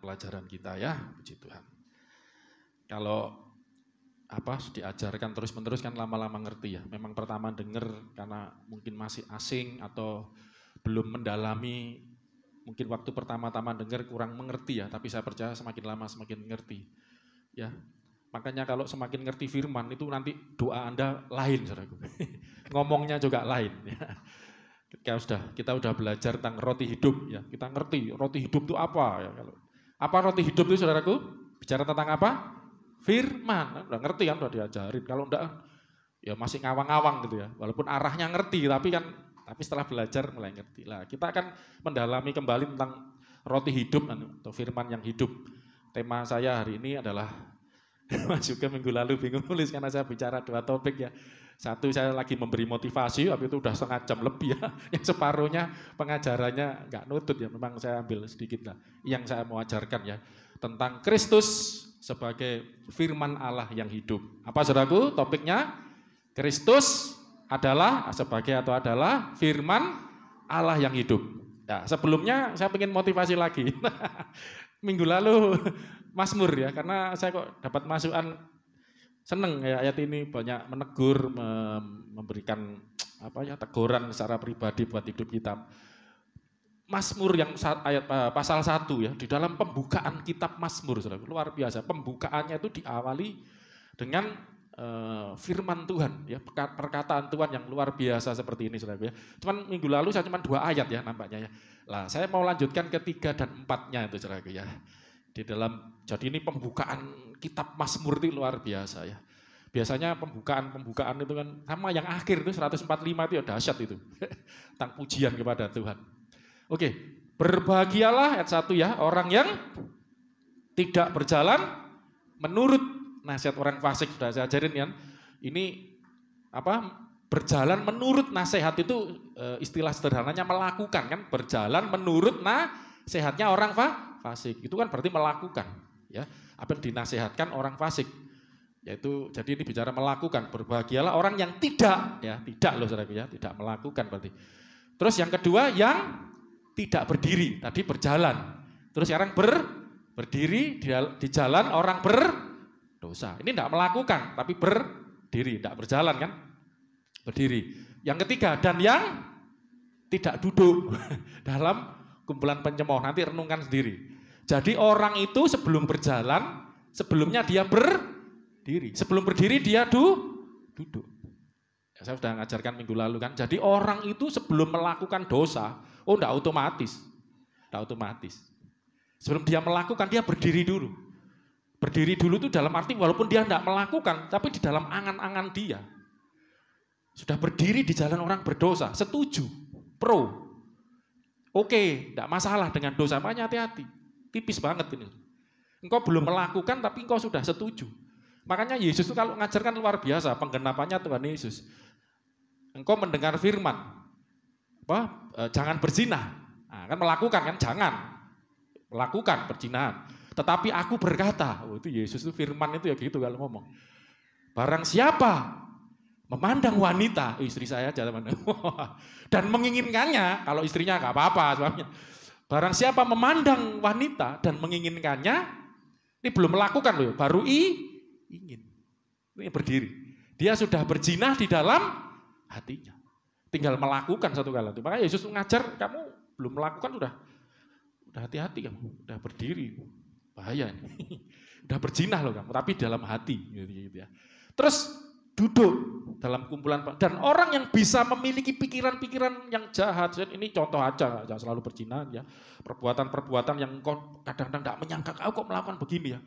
pelajaran kita ya, puji Tuhan. Kalau apa diajarkan terus-menerus kan lama-lama ngerti ya. Memang pertama dengar karena mungkin masih asing atau belum mendalami mungkin waktu pertama-tama dengar kurang mengerti ya, tapi saya percaya semakin lama semakin mengerti. Ya. Makanya kalau semakin ngerti firman itu nanti doa Anda lain, Saudaraku. Ngomongnya juga lain ya. Kita sudah kita sudah belajar tentang roti hidup ya. Kita ngerti roti hidup itu apa ya kalau. Apa roti hidup itu Saudaraku? Bicara tentang apa? Firman. Udah ngerti kan udah diajarin. Kalau enggak ya masih ngawang-ngawang gitu ya. Walaupun arahnya ngerti tapi kan tapi setelah belajar mulai ngerti lah. Kita akan mendalami kembali tentang roti hidup atau firman yang hidup. Tema saya hari ini adalah Mas juga minggu lalu bingung nulis karena saya bicara dua topik ya. Satu saya lagi memberi motivasi, tapi itu udah setengah jam lebih ya. Yang separuhnya pengajarannya nggak nutut ya. Memang saya ambil sedikit lah yang saya mau ajarkan ya tentang Kristus sebagai firman Allah yang hidup. Apa saudaraku? Topiknya Kristus adalah sebagai atau adalah firman Allah yang hidup. Ya, sebelumnya saya ingin motivasi lagi. Minggu lalu Mazmur ya, karena saya kok dapat masukan seneng ya ayat ini banyak menegur, memberikan apa ya teguran secara pribadi buat hidup kita. Mazmur yang ayat eh, pasal 1 ya di dalam pembukaan kitab Mazmur luar biasa. Pembukaannya itu diawali dengan uh, firman Tuhan ya perkataan Tuhan yang luar biasa seperti ini saudara ya. Cuman minggu lalu saya cuma dua ayat ya nampaknya ya. Lah saya mau lanjutkan ketiga dan empatnya itu saudara ya. Di dalam jadi ini pembukaan kitab Mazmur itu luar biasa ya. Biasanya pembukaan-pembukaan itu kan sama yang akhir itu 145 itu ya dahsyat itu. Tentang pujian kepada Tuhan. Oke, berbahagialah ayat satu ya, orang yang tidak berjalan menurut nasihat orang fasik sudah saya ajarin kan. Ini apa? Berjalan menurut nasihat itu e, istilah sederhananya melakukan kan, berjalan menurut nasihatnya orang fasik. Itu kan berarti melakukan, ya. Apa yang dinasehatkan orang fasik. Yaitu jadi ini bicara melakukan, berbahagialah orang yang tidak, ya, tidak loh Saudara ya, tidak melakukan berarti. Terus yang kedua yang tidak berdiri, tadi berjalan. Terus sekarang ber berdiri di, di jalan orang ber dosa. Ini tidak melakukan, tapi berdiri, tidak berjalan kan? Berdiri. Yang ketiga, dan yang tidak duduk dalam kumpulan pencemooh. Nanti renungkan sendiri. Jadi orang itu sebelum berjalan, sebelumnya dia berdiri. Sebelum berdiri dia du, duduk. Ya, saya sudah mengajarkan minggu lalu kan. Jadi orang itu sebelum melakukan dosa, oh tidak otomatis. Tidak otomatis. Sebelum dia melakukan, dia berdiri dulu. Berdiri dulu itu dalam arti walaupun dia tidak melakukan, tapi di dalam angan-angan dia. Sudah berdiri di jalan orang berdosa, setuju, pro. Oke, tidak masalah dengan dosa, makanya hati-hati. Tipis banget ini. Engkau belum melakukan tapi engkau sudah setuju. Makanya Yesus itu kalau ngajarkan luar biasa, penggenapannya Tuhan Yesus. Engkau mendengar firman, apa? E, jangan berzina. Nah, kan melakukan kan, jangan. Melakukan perzinahan. Tetapi aku berkata, oh itu Yesus itu firman itu ya gitu kalau ngomong. Barang siapa memandang wanita, oh, istri saya jalan dan menginginkannya, kalau istrinya nggak apa-apa suaminya. Barang siapa memandang wanita dan menginginkannya, ini belum melakukan loh, baru i, ingin. Ini berdiri. Dia sudah berjinah di dalam hatinya. Tinggal melakukan satu kali. Makanya Yesus mengajar kamu belum melakukan sudah udah hati-hati kamu, udah berdiri. Bahaya ini. Udah berjinah loh kamu, tapi dalam hati. Gitu ya. Terus duduk dalam kumpulan dan orang yang bisa memiliki pikiran-pikiran yang jahat ini contoh aja jangan selalu berjinah ya. Perbuatan-perbuatan yang kau kadang-kadang tidak menyangka kau kok melakukan begini ya?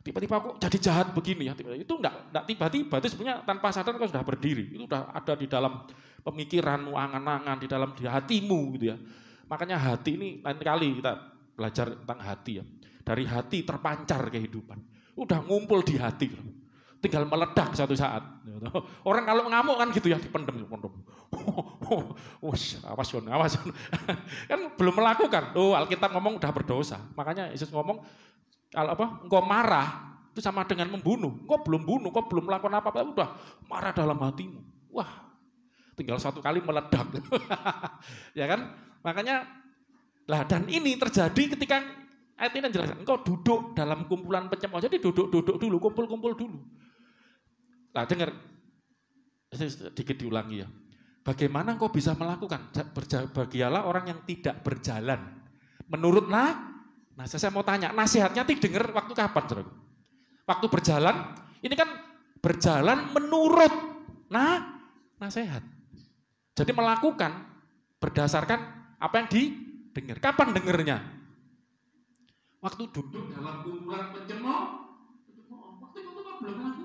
Tiba-tiba kok jadi jahat begini ya? Itu enggak, enggak tiba-tiba itu sebenarnya tanpa sadar kau sudah berdiri. Itu sudah ada di dalam pemikiranmu angan-angan di dalam di hatimu gitu ya. Makanya hati ini lain kali kita belajar tentang hati ya. Dari hati terpancar kehidupan. Udah ngumpul di hati. Tinggal meledak satu saat. Orang kalau ngamuk kan gitu ya dipendem. dipendem. Wus, awas Yon, awas kan belum melakukan. Oh, Alkitab ngomong udah berdosa. Makanya Yesus ngomong kalau apa? Engkau marah itu sama dengan membunuh. Engkau belum bunuh, engkau belum melakukan apa-apa, udah marah dalam hatimu. Wah, tinggal satu kali meledak. ya kan? Makanya lah dan ini terjadi ketika Ayat ini jelas. Engkau duduk dalam kumpulan pencemooh. Jadi duduk-duduk dulu, kumpul-kumpul dulu. Nah dengar, sedikit diulangi ya. Bagaimana engkau bisa melakukan? Bagialah orang yang tidak berjalan. Menurut nah, nah saya mau tanya, nasihatnya didengar waktu kapan? Saudara? Waktu berjalan, ini kan berjalan menurut nah nasihat. Jadi melakukan berdasarkan apa yang didengar. Kapan dengernya? Waktu duduk dalam kumpulan pencemooh, waktu itu belum melakukan.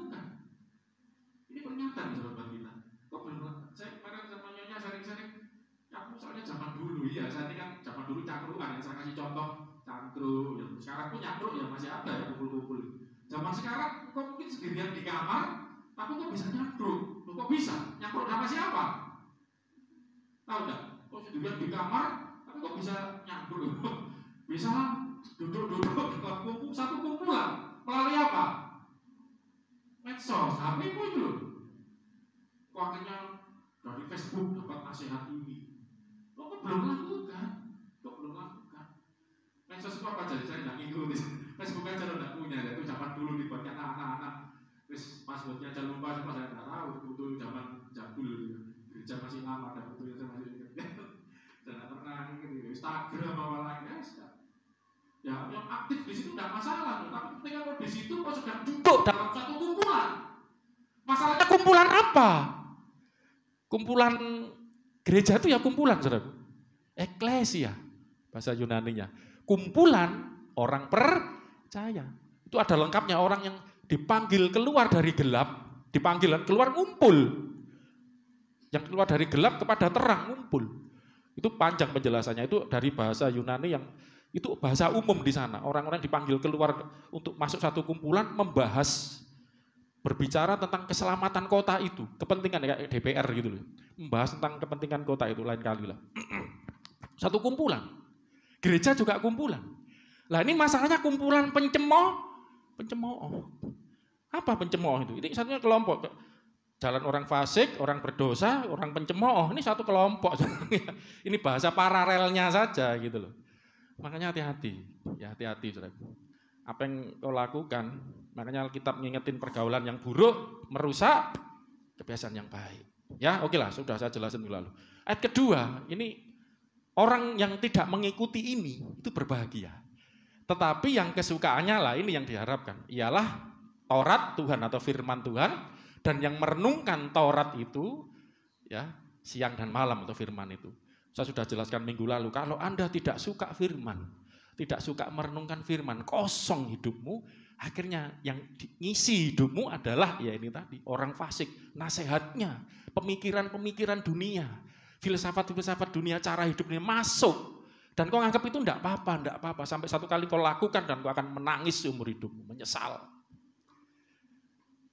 Pernyataan sahabat kita. Kok belum? Saya kemarin sama nyonya sering-sering, aku soalnya zaman dulu, ya saya ini kan zaman dulu cangkruan, yang saya kasih contoh cangkruk, ya, sekarang pun cangkruk ya masih ada ya kumpul-kumpul. Zaman sekarang kok mungkin sendirian di kamar, tapi kok bisa nyakruk? Kok bisa? Nyakruk sama siapa? Tahu enggak? Kok sendirian di kamar, tapi kok bisa nyakruk? Bisa duduk-duduk kumpul satu kumpulan melalui apa? Medsos, HP itu Kok akhirnya dari Facebook dapat nasihat ini. Kok, kok belum lakukan? Kok belum lakukan? Medsos itu apa jadi saya nggak ngikutin. Facebook aja lo nggak punya, itu zaman dulu dibuatkan anak-anak. Terus passwordnya jangan lupa, cuma saya nggak tahu. Itu zaman jadul, gereja masih lama, dan itu saya masih ingat. Dan nggak pernah gitu. Instagram apa lagi, ya, Ya, yang aktif di situ tidak masalah, tapi ketika di situ kau sedang duduk dalam satu kumpulan. Masalahnya kumpulan apa? Kumpulan gereja itu ya kumpulan, saudara. Eklesia, bahasa Yunani-nya. Kumpulan orang percaya. Itu ada lengkapnya orang yang dipanggil keluar dari gelap, dipanggil keluar ngumpul. Yang keluar dari gelap kepada terang ngumpul. Itu panjang penjelasannya itu dari bahasa Yunani yang itu bahasa umum di sana. Orang-orang dipanggil keluar untuk masuk satu kumpulan membahas berbicara tentang keselamatan kota itu, kepentingan kayak DPR gitu loh. Membahas tentang kepentingan kota itu lain kali lah. Satu kumpulan. Gereja juga kumpulan. Lah ini masalahnya kumpulan pencemooh, pencemooh. Apa pencemooh itu? Ini satunya kelompok. Jalan orang fasik, orang berdosa, orang pencemooh. Ini satu kelompok. ini bahasa paralelnya saja gitu loh. Makanya hati-hati, ya hati-hati. Apa yang kau lakukan, makanya Alkitab mengingetin pergaulan yang buruk, merusak kebiasaan yang baik. Ya oke lah, sudah saya jelasin dulu lalu. Ayat kedua, ini orang yang tidak mengikuti ini, itu berbahagia. Tetapi yang kesukaannya lah, ini yang diharapkan, ialah Taurat Tuhan atau firman Tuhan, dan yang merenungkan Taurat itu, ya siang dan malam atau firman itu. Saya sudah jelaskan minggu lalu, kalau Anda tidak suka firman, tidak suka merenungkan firman, kosong hidupmu, akhirnya yang ngisi hidupmu adalah ya ini tadi, orang fasik, nasihatnya, pemikiran-pemikiran dunia, filsafat-filsafat dunia, cara hidupnya masuk. Dan kau anggap itu enggak apa-apa, enggak apa-apa. Sampai satu kali kau lakukan dan kau akan menangis seumur hidupmu, menyesal.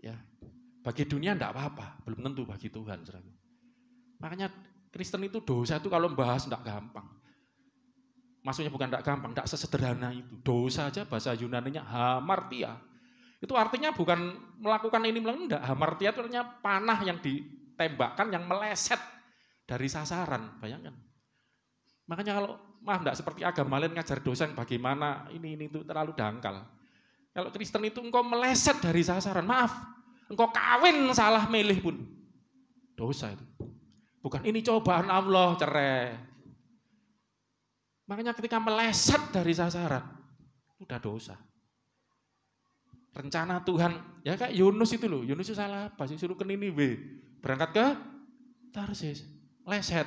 Ya, bagi dunia enggak apa-apa, belum tentu bagi Tuhan. Makanya Kristen itu dosa itu kalau membahas tidak gampang. Maksudnya bukan tidak gampang, tidak sesederhana itu. Dosa aja bahasa Yunani-nya hamartia. Itu artinya bukan melakukan ini, enggak. Hamartia itu artinya panah yang ditembakkan, yang meleset dari sasaran. Bayangkan. Makanya kalau, maaf enggak seperti agama lain ngajar dosa yang bagaimana, ini, ini itu terlalu dangkal. Kalau Kristen itu engkau meleset dari sasaran, maaf, engkau kawin salah milih pun. Dosa itu. Bukan ini cobaan Allah, cerai. Makanya ketika meleset dari sasaran, udah dosa. Rencana Tuhan, ya kayak Yunus itu loh, Yunus itu salah apa sih? Suruh ke Niniwe, berangkat ke Tarsis, leset.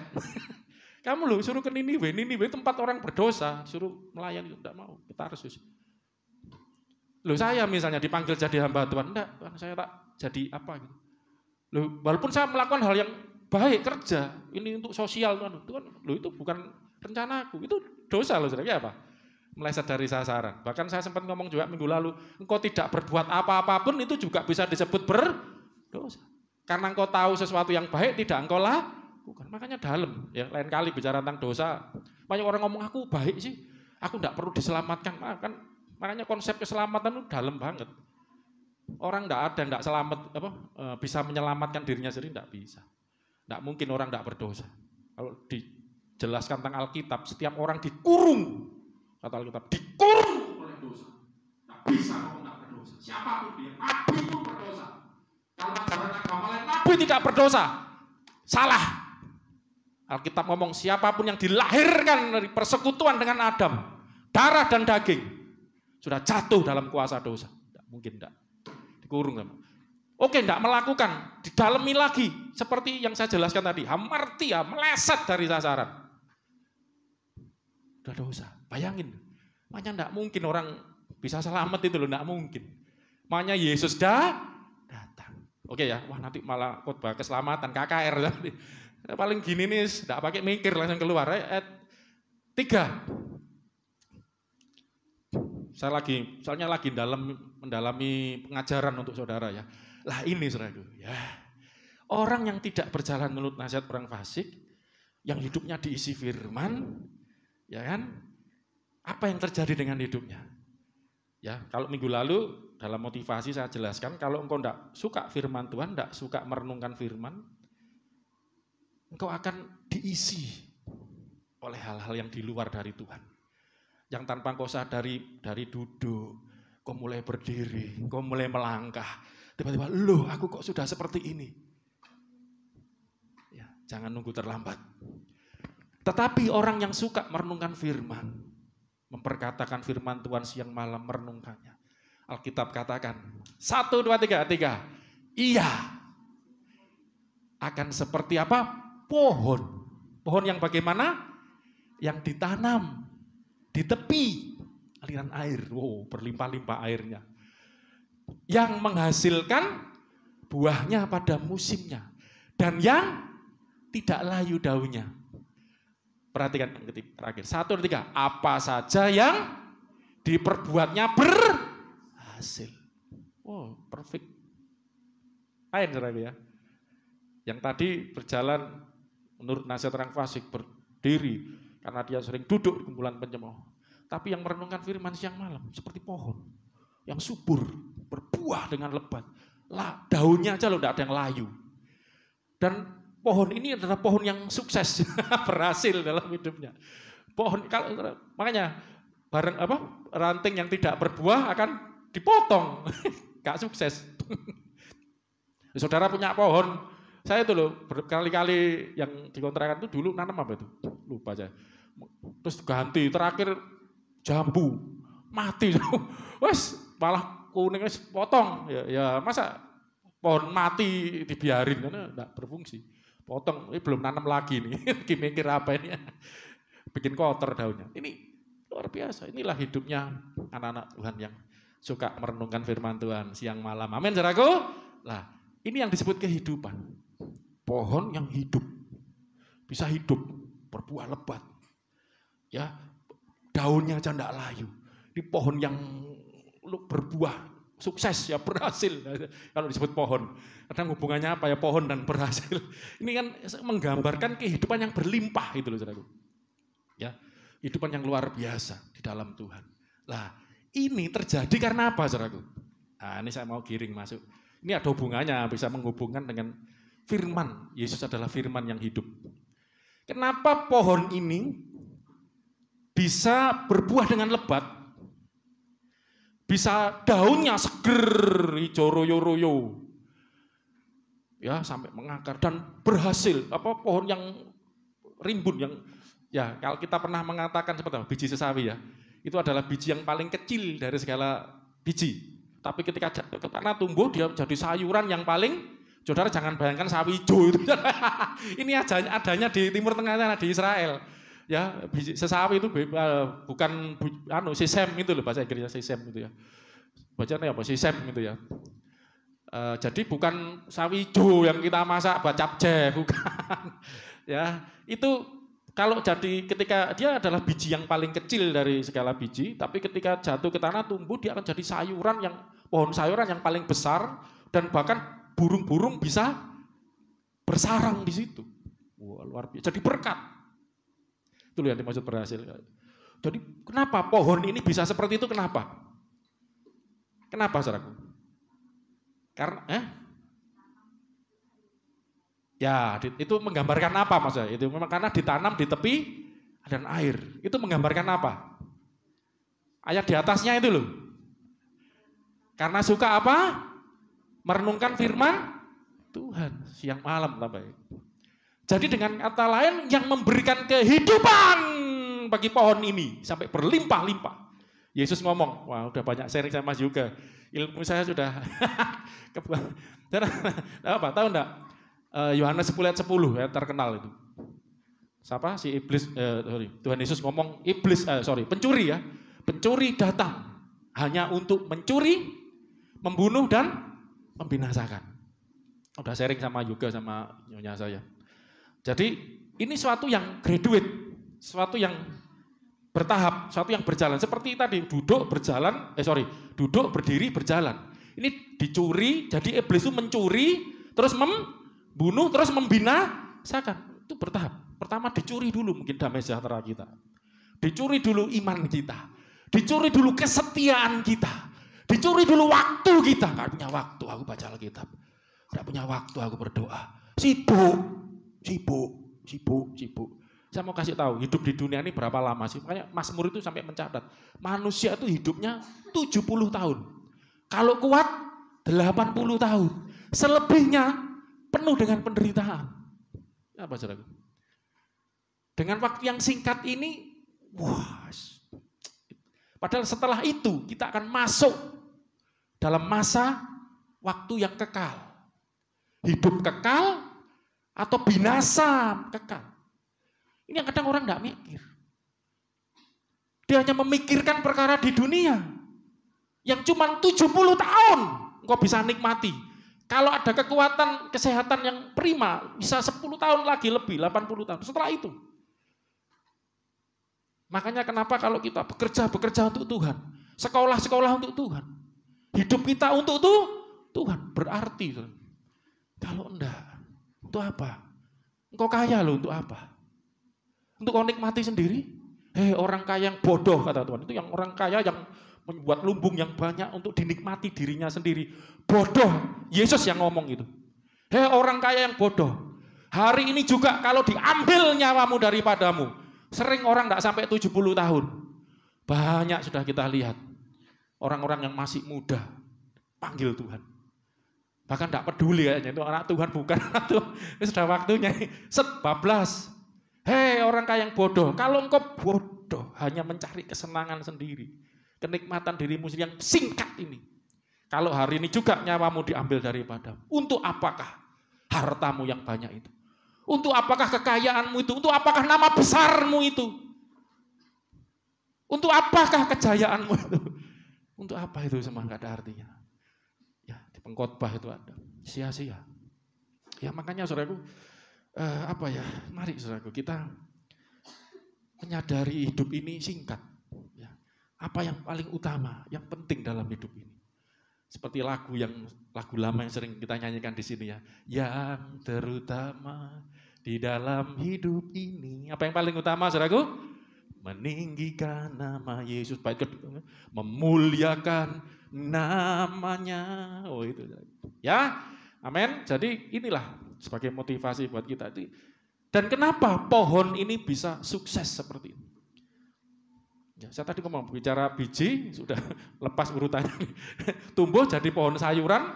Kamu loh suruh ke Niniwe, Niniwe tempat orang berdosa, suruh melayani, tidak mau, ke Tarsis. Loh saya misalnya dipanggil jadi hamba Tuhan, enggak, saya tak jadi apa gitu. Loh, walaupun saya melakukan hal yang baik kerja, ini untuk sosial Tuhan. Itu kan lo itu bukan rencanaku, itu dosa loh saudara. apa? Meleset dari sasaran. Bahkan saya sempat ngomong juga minggu lalu, engkau tidak berbuat apa-apapun itu juga bisa disebut berdosa. Karena engkau tahu sesuatu yang baik tidak engkau lakukan. Makanya dalam, ya lain kali bicara tentang dosa. Banyak orang ngomong aku baik sih, aku tidak perlu diselamatkan. Kan makanya konsep keselamatan itu dalam banget. Orang tidak ada tidak selamat apa eh, bisa menyelamatkan dirinya sendiri tidak bisa. Tidak mungkin orang tidak berdosa. Kalau dijelaskan tentang Alkitab, setiap orang dikurung. Kata Alkitab, dikurung bisa ngomong tidak berdosa. Siapa pun dia, nabi pun berdosa. Kalau ajaran agama lain, nabi tidak berdosa. Salah. Alkitab ngomong siapa pun yang dilahirkan dari persekutuan dengan Adam, darah dan daging, sudah jatuh dalam kuasa dosa. Tidak, mungkin tidak. Dikurung. Oke, tidak melakukan, didalami lagi. Seperti yang saya jelaskan tadi, hamartia, meleset dari sasaran. Sudah dosa, bayangin. Makanya tidak mungkin orang bisa selamat itu loh, tidak mungkin. Makanya Yesus dah datang. Oke ya, wah nanti malah khotbah keselamatan KKR nanti. Paling gini nih, tidak pakai mikir langsung keluar. Ayat tiga. Saya lagi, soalnya lagi dalam mendalami pengajaran untuk saudara ya. Lah ini saudaraku, ya. Orang yang tidak berjalan menurut nasihat orang fasik, yang hidupnya diisi firman, ya kan? Apa yang terjadi dengan hidupnya? Ya, kalau minggu lalu dalam motivasi saya jelaskan, kalau engkau tidak suka firman Tuhan, tidak suka merenungkan firman, engkau akan diisi oleh hal-hal yang di luar dari Tuhan. Yang tanpa engkau sadari dari duduk, kau mulai berdiri, kau mulai melangkah. Tiba-tiba, loh aku kok sudah seperti ini. Ya, jangan nunggu terlambat. Tetapi orang yang suka merenungkan firman, memperkatakan firman Tuhan siang malam merenungkannya. Alkitab katakan, satu, dua, tiga, tiga. Iya. Akan seperti apa? pohon. Pohon yang bagaimana? Yang ditanam di tepi aliran air. Wow, berlimpah-limpah airnya. Yang menghasilkan buahnya pada musimnya. Dan yang tidak layu daunnya. Perhatikan yang terakhir. Satu, tiga. Apa saja yang diperbuatnya berhasil. Oh, perfect. Lain ya. Yang tadi berjalan menurut nasihat orang fasik berdiri karena dia sering duduk di kumpulan pencemooh. Tapi yang merenungkan firman siang malam seperti pohon yang subur, berbuah dengan lebat. Lah, daunnya aja loh tidak ada yang layu. Dan pohon ini adalah pohon yang sukses, berhasil dalam hidupnya. Pohon kalau makanya bareng apa ranting yang tidak berbuah akan dipotong, gak sukses. Saudara punya pohon saya itu loh berkali-kali yang dikontrakan itu dulu nanam apa itu? Lupa saya. Terus ganti, terakhir jambu, mati. Wes malah kuning wes potong. Ya, ya masa pohon mati dibiarin karena enggak berfungsi. Potong, ini belum nanam lagi nih. Mikir apa ini? Bikin kotor daunnya. Ini luar biasa. Inilah hidupnya anak-anak Tuhan yang suka merenungkan firman Tuhan siang malam. Amin, saudaraku. Lah, ini yang disebut kehidupan pohon yang hidup. Bisa hidup, berbuah lebat. Ya, daunnya aja layu. Ini pohon yang berbuah sukses ya berhasil kalau disebut pohon. Kadang hubungannya apa ya pohon dan berhasil. Ini kan menggambarkan kehidupan yang berlimpah itu loh saudaraku. Ya, kehidupan yang luar biasa di dalam Tuhan. Lah, ini terjadi karena apa saudaraku? Nah, ini saya mau giring masuk. Ini ada hubungannya, bisa menghubungkan dengan firman. Yesus adalah firman yang hidup. Kenapa pohon ini bisa berbuah dengan lebat? Bisa daunnya seger, hijau royo-royo. Ya, sampai mengakar dan berhasil. Apa pohon yang rimbun yang ya kalau kita pernah mengatakan seperti apa? Biji sesawi ya. Itu adalah biji yang paling kecil dari segala biji. Tapi ketika karena tumbuh dia jadi sayuran yang paling Saudara jangan bayangkan sawi hijau itu. Ini adanya, adanya di Timur Tengah sana di Israel. Ya, sesawi itu uh, bukan bu, anu sisem itu loh bahasa Inggrisnya sisem itu ya. Bacanya apa? Sisem itu ya. Uh, jadi bukan sawi hijau yang kita masak buat capce, bukan. ya, itu kalau jadi ketika dia adalah biji yang paling kecil dari segala biji, tapi ketika jatuh ke tanah tumbuh dia akan jadi sayuran yang pohon sayuran yang paling besar dan bahkan burung-burung bisa bersarang di situ. Wah, luar biasa. Jadi berkat. Itu yang dimaksud berhasil. Jadi kenapa pohon ini bisa seperti itu? Kenapa? Kenapa, saudaraku? Karena, eh? Ya, itu menggambarkan apa maksudnya? Itu memang karena ditanam di tepi dan air. Itu menggambarkan apa? Ayat di atasnya itu loh. Karena suka apa? Merenungkan firman Tuhan siang malam tambah. Jadi dengan kata lain yang memberikan kehidupan bagi pohon ini sampai berlimpah-limpah. Yesus ngomong, wah udah banyak sharing sama juga. Ilmu saya sudah apa tahu enggak? Eh, Yohanes 10 ayat 10 ya terkenal itu. Siapa? Si iblis eh, sorry, Tuhan Yesus ngomong iblis eh, sorry, pencuri ya. Pencuri datang hanya untuk mencuri, membunuh dan membinasakan. Udah sharing sama juga sama nyonya saya. Jadi ini suatu yang graduate, suatu yang bertahap, suatu yang berjalan. Seperti tadi duduk berjalan, eh sorry, duduk berdiri berjalan. Ini dicuri, jadi iblis itu mencuri, terus membunuh, terus membinasakan. Itu bertahap. Pertama dicuri dulu mungkin damai sejahtera kita. Dicuri dulu iman kita. Dicuri dulu kesetiaan kita. Dicuri dulu waktu kita. Gak punya waktu aku baca Alkitab. Gak punya waktu aku berdoa. Sibuk, sibuk, sibuk, sibuk. Saya mau kasih tahu, hidup di dunia ini berapa lama sih? Makanya Mas Mur itu sampai mencatat, manusia itu hidupnya 70 tahun. Kalau kuat 80 tahun. Selebihnya penuh dengan penderitaan. Apa saudara? Dengan waktu yang singkat ini, wah. Padahal setelah itu kita akan masuk dalam masa waktu yang kekal. Hidup kekal atau binasa kekal. Ini yang kadang orang tidak mikir. Dia hanya memikirkan perkara di dunia. Yang cuma 70 tahun engkau bisa nikmati. Kalau ada kekuatan kesehatan yang prima, bisa 10 tahun lagi lebih, 80 tahun. Setelah itu. Makanya kenapa kalau kita bekerja, bekerja untuk Tuhan. Sekolah-sekolah untuk Tuhan. Hidup kita untuk tuh, Tuhan. Berarti. Kalau enggak, untuk apa? Engkau kaya loh untuk apa? Untuk kau nikmati sendiri. Hei orang kaya yang bodoh kata Tuhan. Itu yang orang kaya yang membuat lumbung yang banyak untuk dinikmati dirinya sendiri. Bodoh. Yesus yang ngomong itu. Hei orang kaya yang bodoh. Hari ini juga kalau diambil nyawamu daripadamu. Sering orang tidak sampai 70 tahun. Banyak sudah kita lihat. Orang-orang yang masih muda. Panggil Tuhan. Bahkan tidak peduli kayaknya itu anak Tuhan bukan anak Tuhan. Ini sudah waktunya. Set bablas. Hei orang kaya yang bodoh, kalau engkau bodoh hanya mencari kesenangan sendiri, kenikmatan dirimu yang singkat ini. Kalau hari ini juga nyawamu diambil daripada, untuk apakah hartamu yang banyak itu? Untuk apakah kekayaanmu itu? Untuk apakah nama besarmu itu? Untuk apakah kejayaanmu itu? Untuk apa itu semua nggak ada artinya. Pengkhotbah itu ada. Sia-sia. Ya makanya saudaraku, uh, apa ya, mari saudaraku kita menyadari hidup ini singkat. Ya. Apa yang paling utama, yang penting dalam hidup ini. Seperti lagu yang lagu lama yang sering kita nyanyikan di sini ya. Yang terutama di dalam hidup ini. Apa yang paling utama saudaraku? Meninggikan nama Yesus. Baik memuliakan namanya. Oh itu. Ya, amin. Jadi inilah sebagai motivasi buat kita. Dan kenapa pohon ini bisa sukses seperti ini? Ya, saya tadi ngomong bicara biji sudah lepas urutannya. Tumbuh jadi pohon sayuran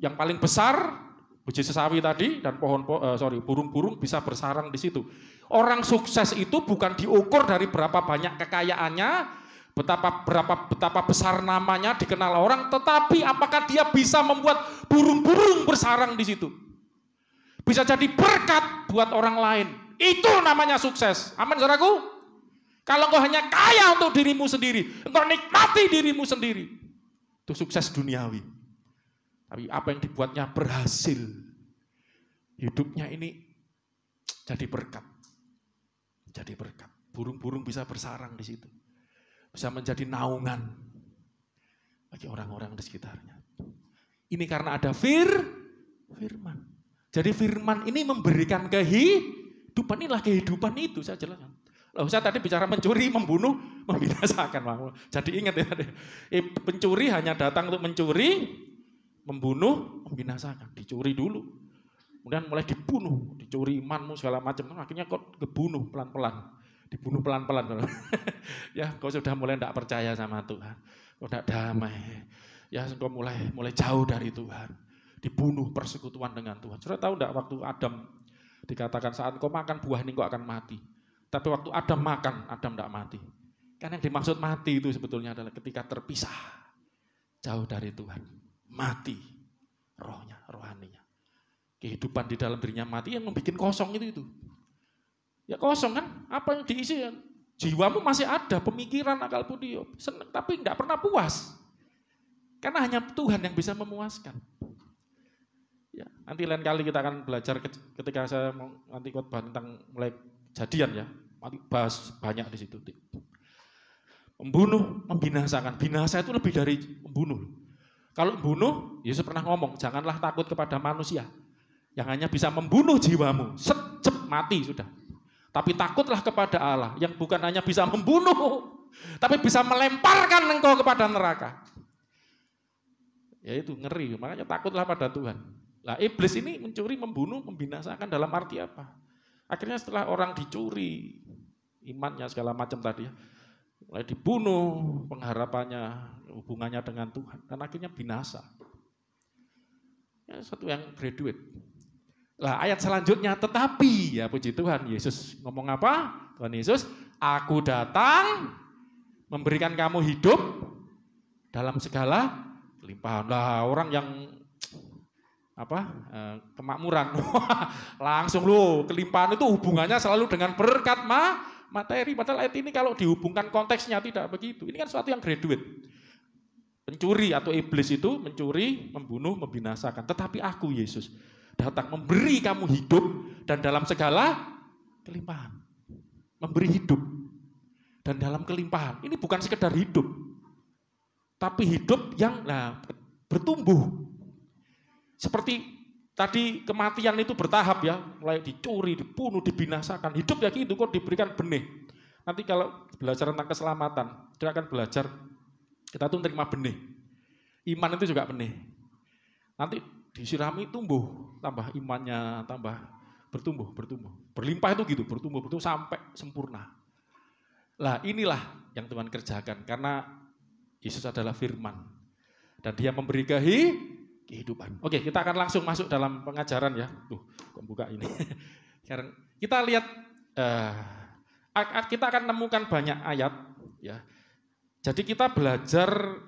yang paling besar biji sesawi tadi dan pohon uh, sorry burung-burung bisa bersarang di situ. Orang sukses itu bukan diukur dari berapa banyak kekayaannya, betapa berapa betapa besar namanya dikenal orang, tetapi apakah dia bisa membuat burung-burung bersarang di situ bisa jadi berkat buat orang lain. Itu namanya sukses. Amin, saudaraku? Kalau engkau hanya kaya untuk dirimu sendiri, engkau nikmati dirimu sendiri. Itu sukses duniawi. Tapi apa yang dibuatnya berhasil. Hidupnya ini jadi berkat. Jadi berkat. Burung-burung bisa bersarang di situ. Bisa menjadi naungan bagi orang-orang di sekitarnya. Ini karena ada fir, firman. Jadi firman ini memberikan kehidupan, inilah kehidupan itu saya jelaskan. Loh, saya tadi bicara mencuri, membunuh, membinasakan. Jadi ingat ya, pencuri hanya datang untuk mencuri, membunuh, membinasakan. Dicuri dulu, kemudian mulai dibunuh, dicuri imanmu segala macam. Akhirnya kok kebunuh pelan-pelan, dibunuh pelan-pelan. ya, kau sudah mulai tidak percaya sama Tuhan, kau tidak damai. ya engkau mulai mulai jauh dari Tuhan, dibunuh persekutuan dengan Tuhan. Saudara tahu enggak waktu Adam dikatakan saat engkau makan buah ini engkau akan mati. Tapi waktu Adam makan, Adam tidak mati. Karena yang dimaksud mati itu sebetulnya adalah ketika terpisah jauh dari Tuhan, mati rohnya, rohaninya. Kehidupan di dalam dirinya mati yang membuat kosong itu itu. Ya kosong kan? Apa yang diisi? Jiwamu masih ada, pemikiran, akal budi, senang, tapi nggak pernah puas. Karena hanya Tuhan yang bisa memuaskan. Ya, nanti lain kali kita akan belajar ketika saya nanti khotbah tentang mulai jadian ya. Nanti bahas banyak di situ. Membunuh, membinasakan. Binasa itu lebih dari membunuh. Kalau membunuh, Yesus pernah ngomong, janganlah takut kepada manusia. Yang hanya bisa membunuh jiwamu. Secep mati sudah. Tapi takutlah kepada Allah yang bukan hanya bisa membunuh, tapi bisa melemparkan engkau kepada neraka. Ya itu ngeri, makanya takutlah pada Tuhan. Lah iblis ini mencuri, membunuh, membinasakan dalam arti apa? Akhirnya setelah orang dicuri imannya segala macam tadi ya, mulai dibunuh pengharapannya, hubungannya dengan Tuhan dan akhirnya binasa. Ya, satu yang graduate. Lah ayat selanjutnya tetapi ya puji Tuhan Yesus ngomong apa? Tuhan Yesus, aku datang memberikan kamu hidup dalam segala limpahan. Lah orang yang apa eh, kemakmuran. Langsung lo kelimpahan itu hubungannya selalu dengan berkat ma materi. Padahal ayat ini kalau dihubungkan konteksnya tidak begitu. Ini kan sesuatu yang graduate. Pencuri atau iblis itu mencuri membunuh membinasakan. Tetapi aku Yesus datang memberi kamu hidup dan dalam segala kelimpahan memberi hidup dan dalam kelimpahan ini bukan sekedar hidup tapi hidup yang nah, bertumbuh seperti tadi kematian itu bertahap ya, mulai dicuri, dibunuh, dibinasakan. Hidup ya gitu kok diberikan benih. Nanti kalau belajar tentang keselamatan, kita akan belajar kita tuh terima benih. Iman itu juga benih. Nanti disirami tumbuh, tambah imannya, tambah bertumbuh, bertumbuh. Berlimpah itu gitu, bertumbuh, bertumbuh sampai sempurna. Lah inilah yang Tuhan kerjakan karena Yesus adalah firman. Dan dia memberi kehidupan kehidupan. Oke, kita akan langsung masuk dalam pengajaran ya. Tuh, kok buka ini. Sekarang kita lihat uh, kita akan menemukan banyak ayat ya. Jadi kita belajar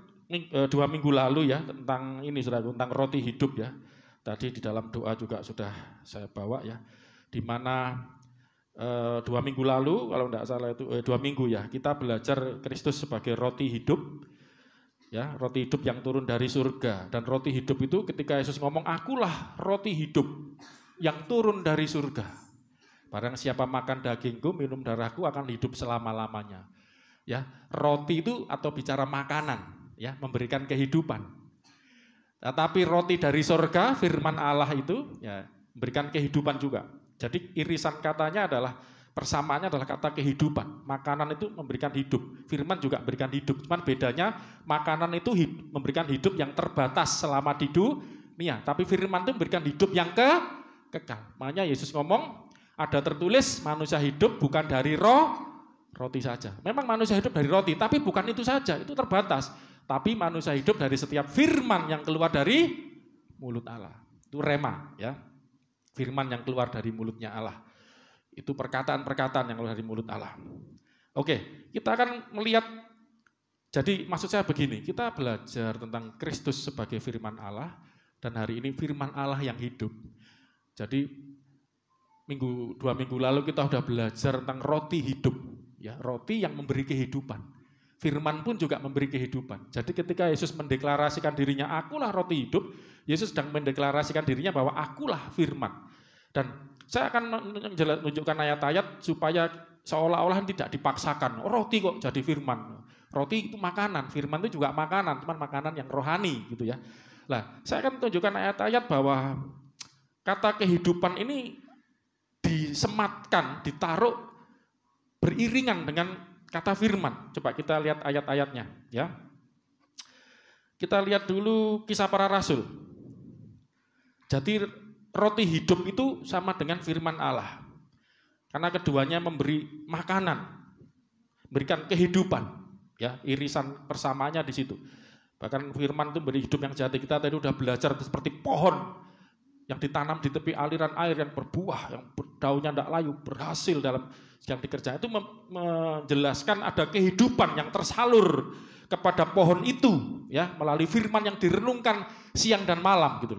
dua minggu lalu ya tentang ini sudah tentang roti hidup ya. Tadi di dalam doa juga sudah saya bawa ya. Di mana uh, dua minggu lalu kalau tidak salah itu uh, dua minggu ya kita belajar Kristus sebagai roti hidup ya roti hidup yang turun dari surga dan roti hidup itu ketika Yesus ngomong akulah roti hidup yang turun dari surga barang siapa makan dagingku minum darahku akan hidup selama lamanya ya roti itu atau bicara makanan ya memberikan kehidupan tetapi roti dari surga firman Allah itu ya memberikan kehidupan juga jadi irisan katanya adalah Persamaannya adalah kata kehidupan. Makanan itu memberikan hidup. Firman juga memberikan hidup. Cuman bedanya makanan itu hidup, memberikan hidup yang terbatas selama di dunia. Tapi firman itu memberikan hidup yang ke kekal. Makanya Yesus ngomong, ada tertulis manusia hidup bukan dari roh, roti saja. Memang manusia hidup dari roti, tapi bukan itu saja. Itu terbatas. Tapi manusia hidup dari setiap firman yang keluar dari mulut Allah. Itu rema ya. Firman yang keluar dari mulutnya Allah. Itu perkataan-perkataan yang keluar dari mulut Allah. Oke, kita akan melihat jadi maksud saya begini, kita belajar tentang Kristus sebagai firman Allah dan hari ini firman Allah yang hidup. Jadi minggu dua minggu lalu kita sudah belajar tentang roti hidup, ya roti yang memberi kehidupan. Firman pun juga memberi kehidupan. Jadi ketika Yesus mendeklarasikan dirinya, akulah roti hidup, Yesus sedang mendeklarasikan dirinya bahwa akulah firman. Dan saya akan menunjukkan ayat-ayat supaya seolah-olah tidak dipaksakan. Oh, roti kok jadi firman. Roti itu makanan, firman itu juga makanan, cuman makanan yang rohani gitu ya. Nah, saya akan tunjukkan ayat-ayat bahwa kata kehidupan ini disematkan, ditaruh beriringan dengan kata firman. Coba kita lihat ayat-ayatnya ya. Kita lihat dulu kisah para rasul. Jadi roti hidup itu sama dengan firman Allah. Karena keduanya memberi makanan, memberikan kehidupan. Ya, irisan persamaannya di situ. Bahkan firman itu beri hidup yang jati. Kita tadi udah belajar seperti pohon yang ditanam di tepi aliran air yang berbuah, yang daunnya tidak layu, berhasil dalam yang dikerjakan. Itu menjelaskan ada kehidupan yang tersalur kepada pohon itu ya melalui firman yang direnungkan siang dan malam gitu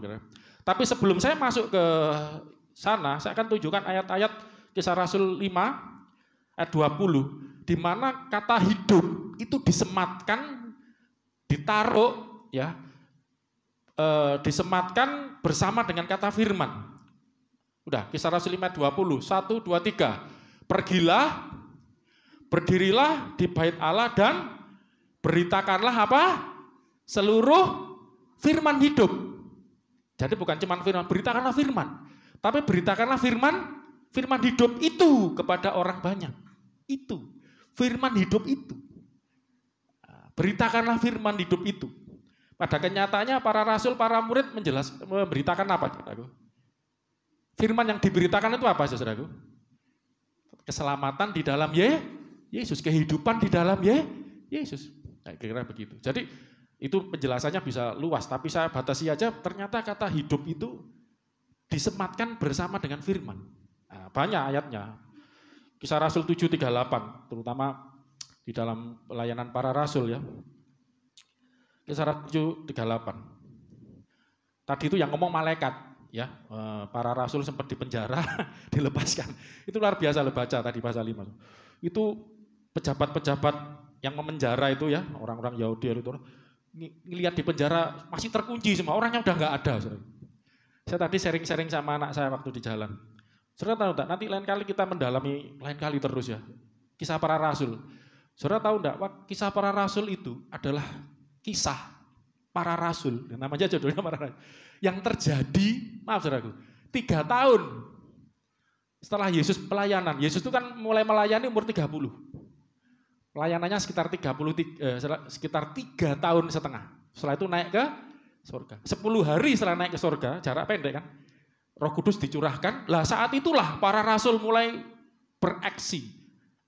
Tapi sebelum saya masuk ke sana, saya akan tunjukkan ayat-ayat Kisah Rasul 5 ayat 20 di mana kata hidup itu disematkan ditaruh ya e, disematkan bersama dengan kata firman. Udah, kisah Rasul 5 20, 1 2 3. Pergilah berdirilah di bait Allah dan beritakanlah apa? Seluruh firman hidup. Jadi bukan cuma firman, beritakanlah firman. Tapi beritakanlah firman, firman hidup itu kepada orang banyak. Itu, firman hidup itu. Beritakanlah firman hidup itu. Pada kenyataannya para rasul, para murid menjelas, memberitakan apa? Saudaraku? Firman yang diberitakan itu apa saudaraku? Keselamatan di dalam Ye, Yesus, kehidupan di dalam Ye, Yesus. Nah, kira-kira begitu. Jadi itu penjelasannya bisa luas, tapi saya batasi aja ternyata kata hidup itu disematkan bersama dengan firman. Nah, banyak ayatnya. Kisah Rasul 738, terutama di dalam pelayanan para rasul ya. Kisah 738. Tadi itu yang ngomong malaikat ya, eh, para rasul sempat dipenjara, dilepaskan. Itu luar biasa lo baca tadi pasal 5. Itu pejabat-pejabat yang memenjara itu ya, orang-orang Yahudi itu ngelihat di penjara masih terkunci semua, orangnya udah nggak ada. Saya tadi sharing-sharing sama anak saya waktu di jalan. Saudara tahu tak? Nanti lain kali kita mendalami, lain kali terus ya. Kisah para rasul. Saudara tahu enggak, kisah para rasul itu adalah kisah para rasul. Namanya judulnya para rasul. Yang terjadi, maaf saudaraku, tiga tahun setelah Yesus pelayanan. Yesus itu kan mulai melayani umur 30. Pelayanannya sekitar 30, eh, sekitar tiga tahun setengah. Setelah itu naik ke surga. Sepuluh hari setelah naik ke surga, jarak pendek kan. Roh Kudus dicurahkan. Lah saat itulah para rasul mulai bereaksi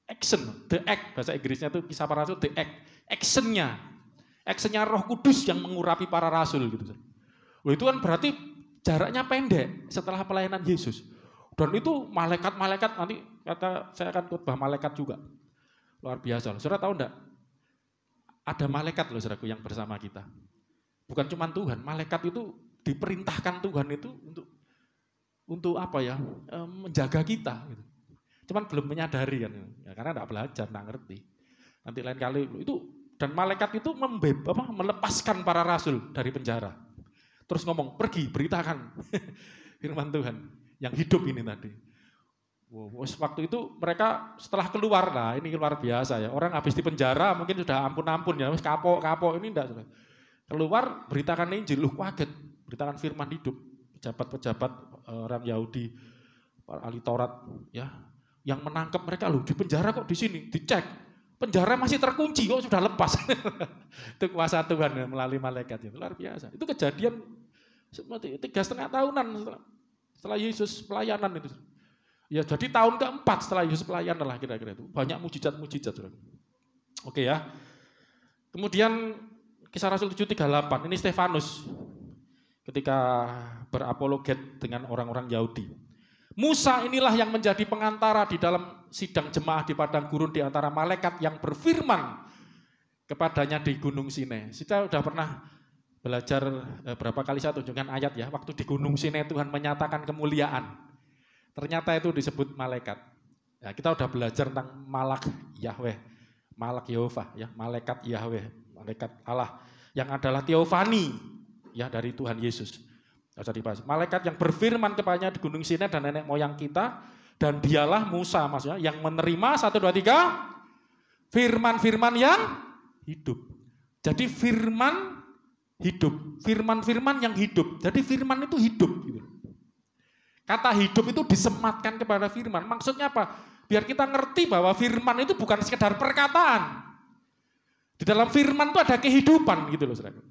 action, the act, bahasa Inggrisnya itu kisah para rasul, the act, actionnya, actionnya roh kudus yang mengurapi para rasul gitu. Loh, itu kan berarti jaraknya pendek setelah pelayanan Yesus. Dan itu malaikat-malaikat, nanti kata saya akan khotbah malaikat juga. Luar biasa. Saudara tahu enggak? Ada malaikat loh saudaraku yang bersama kita. Bukan cuma Tuhan, malaikat itu diperintahkan Tuhan itu untuk untuk apa ya? Eh, menjaga kita gitu. Cuman belum menyadari kan, ya, karena tidak belajar, tidak ngerti. Nanti lain kali itu dan malaikat itu membeb, apa, melepaskan para rasul dari penjara. Terus ngomong, pergi, beritakan firman Tuhan yang hidup ini tadi. Wow, waktu itu mereka setelah keluar, lah ini luar biasa ya. Orang habis di penjara mungkin sudah ampun-ampun ya, kapok, kapok ini enggak. Keluar beritakan Injil, lu kaget, beritakan firman hidup. Pejabat-pejabat eh, orang Yahudi, ahli Taurat, ya yang menangkap mereka loh di penjara kok di sini dicek penjara masih terkunci kok sudah lepas. Itu kuasa Tuhan melalui malaikat itu. Luar biasa. Itu kejadian tiga setengah tahunan setelah, setelah Yesus pelayanan itu. Ya jadi tahun keempat setelah Yesus pelayanan lah kira-kira itu. Banyak mujizat-mujizat oke ya. Kemudian kisah Rasul 738 ini Stefanus ketika berapologet dengan orang-orang Yahudi. Musa inilah yang menjadi pengantara di dalam sidang jemaah di padang gurun di antara malaikat yang berfirman kepadanya di Gunung Sinai. Kita sudah pernah belajar eh, berapa kali saya tunjukkan ayat ya, waktu di Gunung Sinai Tuhan menyatakan kemuliaan. Ternyata itu disebut malaikat. Ya, kita sudah belajar tentang malak Yahweh, malak Yehova ya, malaikat Yahweh, malaikat Allah yang adalah teofani ya dari Tuhan Yesus. Malaikat yang berfirman kepadanya di Gunung Sinai dan nenek moyang kita. Dan dialah Musa maksudnya yang menerima satu dua tiga firman-firman yang hidup. Jadi firman hidup, firman-firman yang hidup. Jadi firman itu hidup. Gitu. Kata hidup itu disematkan kepada firman. Maksudnya apa? Biar kita ngerti bahwa firman itu bukan sekedar perkataan. Di dalam firman itu ada kehidupan gitu loh saudara.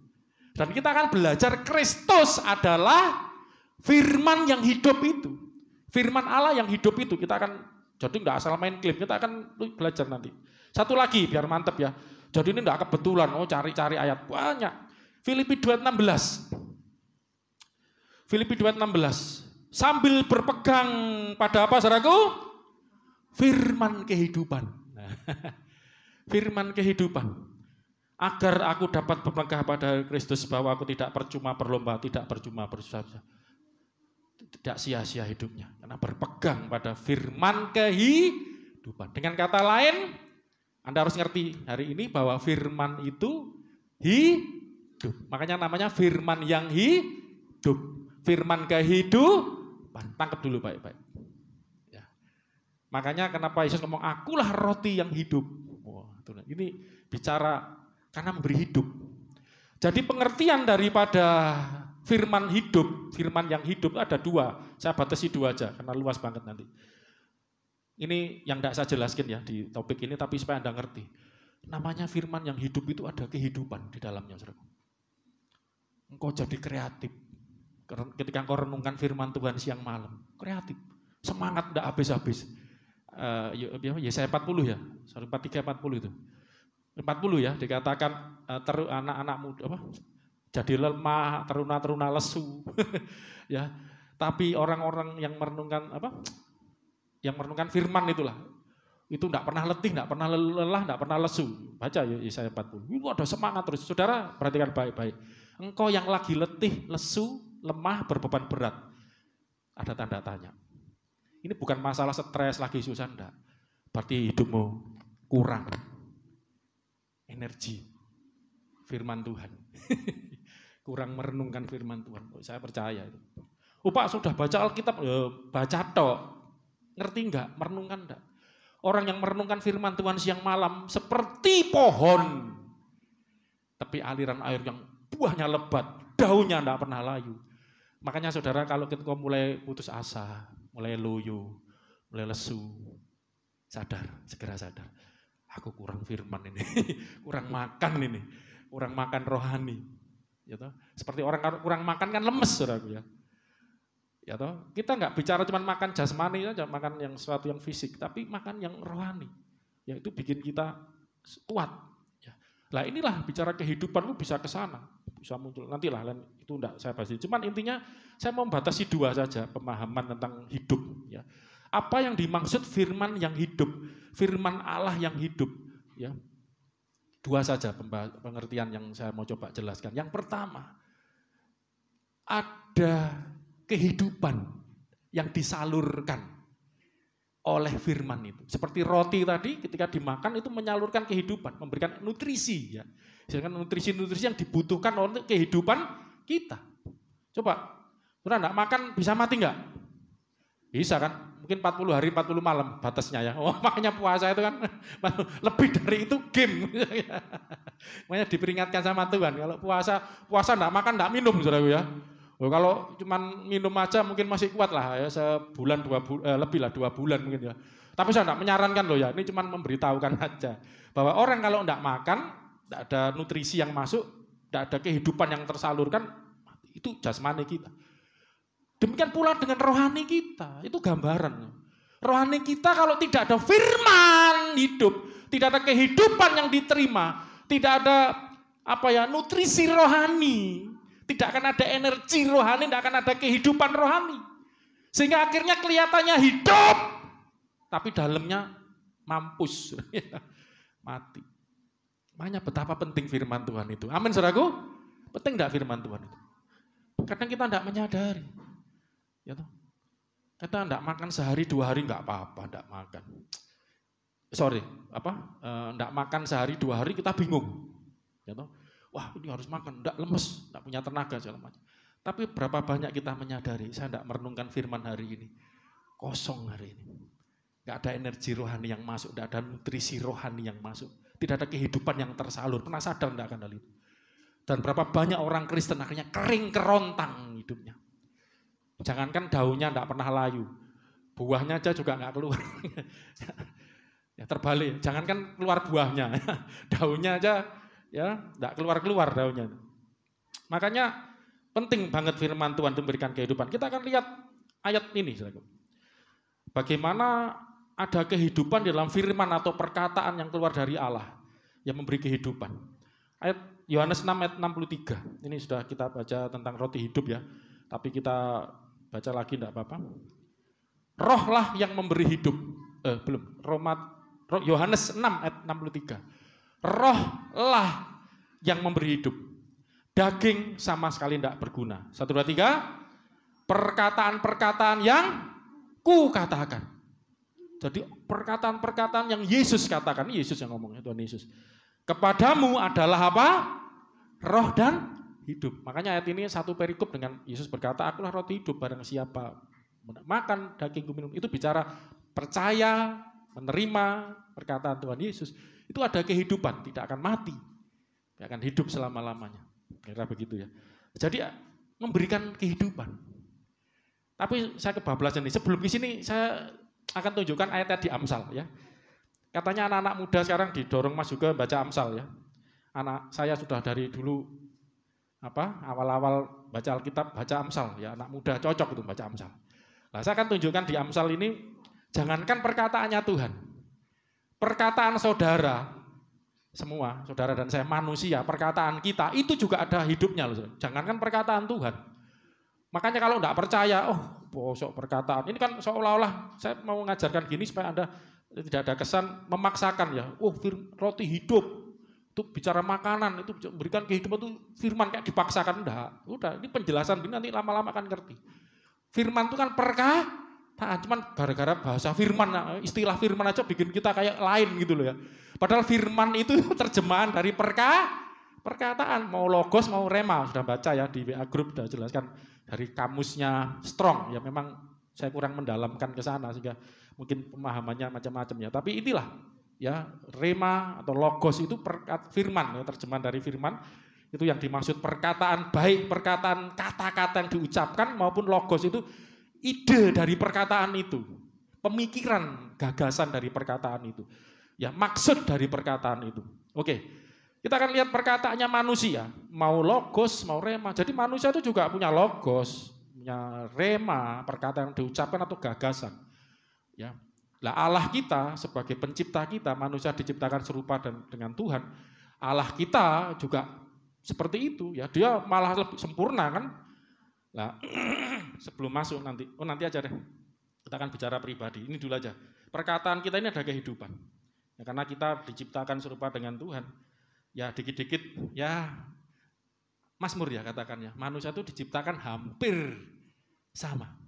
Dan kita akan belajar Kristus adalah firman yang hidup itu. Firman Allah yang hidup itu. Kita akan, jadi nggak asal main klaim, kita akan belajar nanti. Satu lagi biar mantep ya. Jadi ini nggak kebetulan, oh cari-cari ayat banyak. Filipi 2:16. Filipi 2:16. Sambil berpegang pada apa saudaraku? Firman kehidupan. firman kehidupan. Agar aku dapat berpegang pada Kristus bahwa aku tidak percuma berlomba, tidak percuma berusaha. Tidak sia-sia hidupnya. Karena berpegang pada firman kehidupan. Dengan kata lain, Anda harus ngerti hari ini bahwa firman itu hidup. Makanya namanya firman yang hidup firman kehidupan. Tangkap dulu baik-baik. Ya. Makanya kenapa Yesus ngomong, akulah roti yang hidup. Wah, ini bicara karena memberi hidup. Jadi pengertian daripada firman hidup, firman yang hidup ada dua. Saya batasi dua aja karena luas banget nanti. Ini yang tidak saya jelaskan ya di topik ini, tapi supaya Anda ngerti. Namanya firman yang hidup itu ada kehidupan di dalamnya. Engkau jadi kreatif, ketika engkau renungkan firman Tuhan siang malam. Kreatif, semangat tidak habis-habis. Uh, Yesaya 40 ya, sorry 43 40 itu. 40 ya dikatakan uh, ter, anak-anak muda apa? Jadi lemah, teruna-teruna lesu. ya. Tapi orang-orang yang merenungkan apa? Yang merenungkan firman itulah. Itu tidak pernah letih, tidak pernah lelah, tidak pernah lesu. Baca ya Yesaya 40. Itu ada semangat terus. Saudara, perhatikan baik-baik. Engkau yang lagi letih, lesu, lemah, berbeban berat. Ada tanda tanya. Ini bukan masalah stres lagi susah enggak. Berarti hidupmu kurang energi firman Tuhan. kurang merenungkan firman Tuhan. Oh, saya percaya itu. Oh Pak sudah baca Alkitab, ya, baca tok. Ngerti enggak? Merenungkan enggak? Orang yang merenungkan firman Tuhan siang malam seperti pohon. Tapi aliran air yang buahnya lebat, daunnya enggak pernah layu. Makanya saudara kalau kita mulai putus asa, mulai loyo, mulai lesu, sadar, segera sadar. Aku kurang firman ini, kurang makan ini, kurang makan rohani. Ya toh? Seperti orang kurang makan kan lemes saudaraku ya. Ya toh? Kita nggak bicara cuma makan jasmani saja, makan yang sesuatu yang fisik, tapi makan yang rohani. Yang itu bikin kita kuat. Ya. Lah inilah bicara kehidupan lu bisa ke sana bisa muncul. Nantilah itu enggak saya bahas. Cuman intinya saya mau membatasi dua saja pemahaman tentang hidup ya. Apa yang dimaksud firman yang hidup? Firman Allah yang hidup ya. Dua saja pengertian yang saya mau coba jelaskan. Yang pertama, ada kehidupan yang disalurkan oleh firman itu. Seperti roti tadi ketika dimakan itu menyalurkan kehidupan, memberikan nutrisi ya. Sedangkan nutrisi-nutrisi yang dibutuhkan untuk kehidupan kita. Coba, sudah enggak makan bisa mati enggak? Bisa kan? Mungkin 40 hari 40 malam batasnya ya. Oh, makanya puasa itu kan lebih dari itu game. makanya diperingatkan sama Tuhan. Kalau puasa puasa enggak makan enggak minum Saudara ya. Oh, kalau cuman minum aja mungkin masih kuat lah ya sebulan dua bulan eh, lebih lah dua bulan mungkin ya. Tapi saya enggak menyarankan loh ya. Ini cuman memberitahukan aja bahwa orang kalau enggak makan tidak ada nutrisi yang masuk, tidak ada kehidupan yang tersalurkan, itu jasmani kita. Demikian pula dengan rohani kita, itu gambaran. Rohani kita kalau tidak ada firman hidup, tidak ada kehidupan yang diterima, tidak ada apa ya nutrisi rohani, tidak akan ada energi rohani, tidak akan ada kehidupan rohani. Sehingga akhirnya kelihatannya hidup, tapi dalamnya mampus, mati. Makanya betapa penting firman Tuhan itu. Amin saudaraku? Penting enggak firman Tuhan itu? Kadang kita enggak menyadari. Ya toh? Kita enggak makan sehari dua hari enggak apa-apa, enggak makan. Sorry, apa? Enggak makan sehari dua hari kita bingung. Ya toh? Wah ini harus makan, enggak lemes, enggak punya tenaga segala macam. Tapi berapa banyak kita menyadari, saya enggak merenungkan firman hari ini. Kosong hari ini. Enggak ada energi rohani yang masuk, enggak ada nutrisi rohani yang masuk. Tidak ada kehidupan yang tersalur. Pernah sadar tidak akan hal itu? Dan berapa banyak orang Kristen akhirnya kering kerontang hidupnya. Jangankan daunnya tidak pernah layu. Buahnya aja juga nggak keluar. ya terbalik, jangankan keluar buahnya. daunnya aja ya nggak keluar-keluar daunnya. Makanya penting banget firman Tuhan memberikan kehidupan. Kita akan lihat ayat ini. Bagaimana ada kehidupan dalam firman atau perkataan yang keluar dari Allah yang memberi kehidupan. Ayat Yohanes 6 ayat 63. Ini sudah kita baca tentang roti hidup ya. Tapi kita baca lagi tidak apa-apa. Rohlah yang memberi hidup. Eh, belum. Romat Yohanes 6 ayat 63. Rohlah yang memberi hidup. Daging sama sekali tidak berguna. Satu, dua, tiga. Perkataan-perkataan yang ku katakan. Jadi perkataan-perkataan yang Yesus katakan, Yesus yang ngomongnya Tuhan Yesus. Kepadamu adalah apa? Roh dan hidup. Makanya ayat ini satu perikop dengan Yesus berkata, akulah roti hidup barang siapa makan dagingku minum. Itu bicara percaya, menerima perkataan Tuhan Yesus. Itu ada kehidupan, tidak akan mati. Tidak akan hidup selama-lamanya. Kira begitu ya. Jadi memberikan kehidupan. Tapi saya kebablasan nih. Sebelum di sini saya akan tunjukkan ayat di Amsal ya. Katanya anak-anak muda sekarang didorong Mas juga baca Amsal ya. Anak saya sudah dari dulu apa awal-awal baca Alkitab baca Amsal ya anak muda cocok itu baca Amsal. Nah, saya akan tunjukkan di Amsal ini jangankan perkataannya Tuhan. Perkataan saudara semua, saudara dan saya manusia, perkataan kita itu juga ada hidupnya loh. Jangankan perkataan Tuhan. Makanya kalau tidak percaya, oh bosok perkataan. Ini kan seolah-olah saya mau mengajarkan gini supaya Anda tidak ada kesan memaksakan ya. Oh roti hidup, itu bicara makanan, itu berikan kehidupan itu firman kayak dipaksakan. Enggak, udah ini penjelasan ini nanti lama-lama akan ngerti. Firman itu kan perkataan, cuman gara-gara bahasa firman, istilah firman aja bikin kita kayak lain gitu loh ya. Padahal firman itu terjemahan dari perka, perkataan, mau logos, mau rema. Sudah baca ya di WA Group, sudah jelaskan dari kamusnya strong ya memang saya kurang mendalamkan ke sana sehingga mungkin pemahamannya macam-macam ya tapi inilah ya rema atau logos itu perkat, firman ya terjemahan dari firman itu yang dimaksud perkataan baik perkataan kata-kata yang diucapkan maupun logos itu ide dari perkataan itu pemikiran gagasan dari perkataan itu ya maksud dari perkataan itu oke kita akan lihat perkataannya manusia, mau logos, mau rema. Jadi manusia itu juga punya logos, punya rema, perkataan yang diucapkan atau gagasan. Ya. Lah Allah kita sebagai pencipta kita, manusia diciptakan serupa dan dengan Tuhan. Allah kita juga seperti itu ya. Dia malah lebih sempurna kan. Lah sebelum masuk nanti, oh nanti aja deh. Kita akan bicara pribadi. Ini dulu aja. Perkataan kita ini ada kehidupan. Ya, karena kita diciptakan serupa dengan Tuhan ya dikit-dikit ya Masmur ya katakannya. Manusia itu diciptakan hampir sama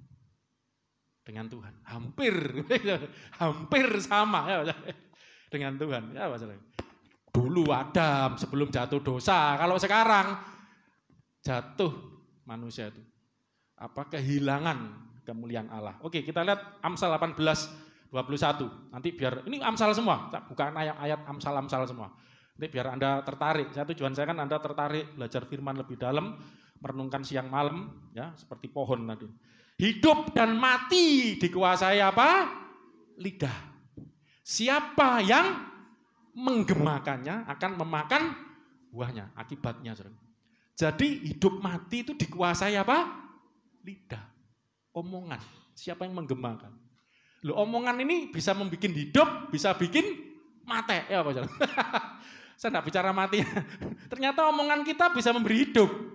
dengan Tuhan. Hampir, hampir sama ya dengan Tuhan. Ya masalah. Dulu Adam sebelum jatuh dosa. Kalau sekarang jatuh manusia itu apa kehilangan kemuliaan Allah. Oke, kita lihat Amsal 18 21. Nanti biar ini Amsal semua, bukan ayat-ayat Amsal-Amsal semua. Nanti biar Anda tertarik. Saya tujuan saya kan Anda tertarik belajar firman lebih dalam, merenungkan siang malam, ya seperti pohon tadi. Hidup dan mati dikuasai apa? Lidah. Siapa yang menggemakannya akan memakan buahnya, akibatnya. Jadi hidup mati itu dikuasai apa? Lidah. Omongan. Siapa yang menggemakan? Lo omongan ini bisa membuat hidup, bisa bikin mate. Ya Saya tidak bicara mati. Ternyata omongan kita bisa memberi hidup.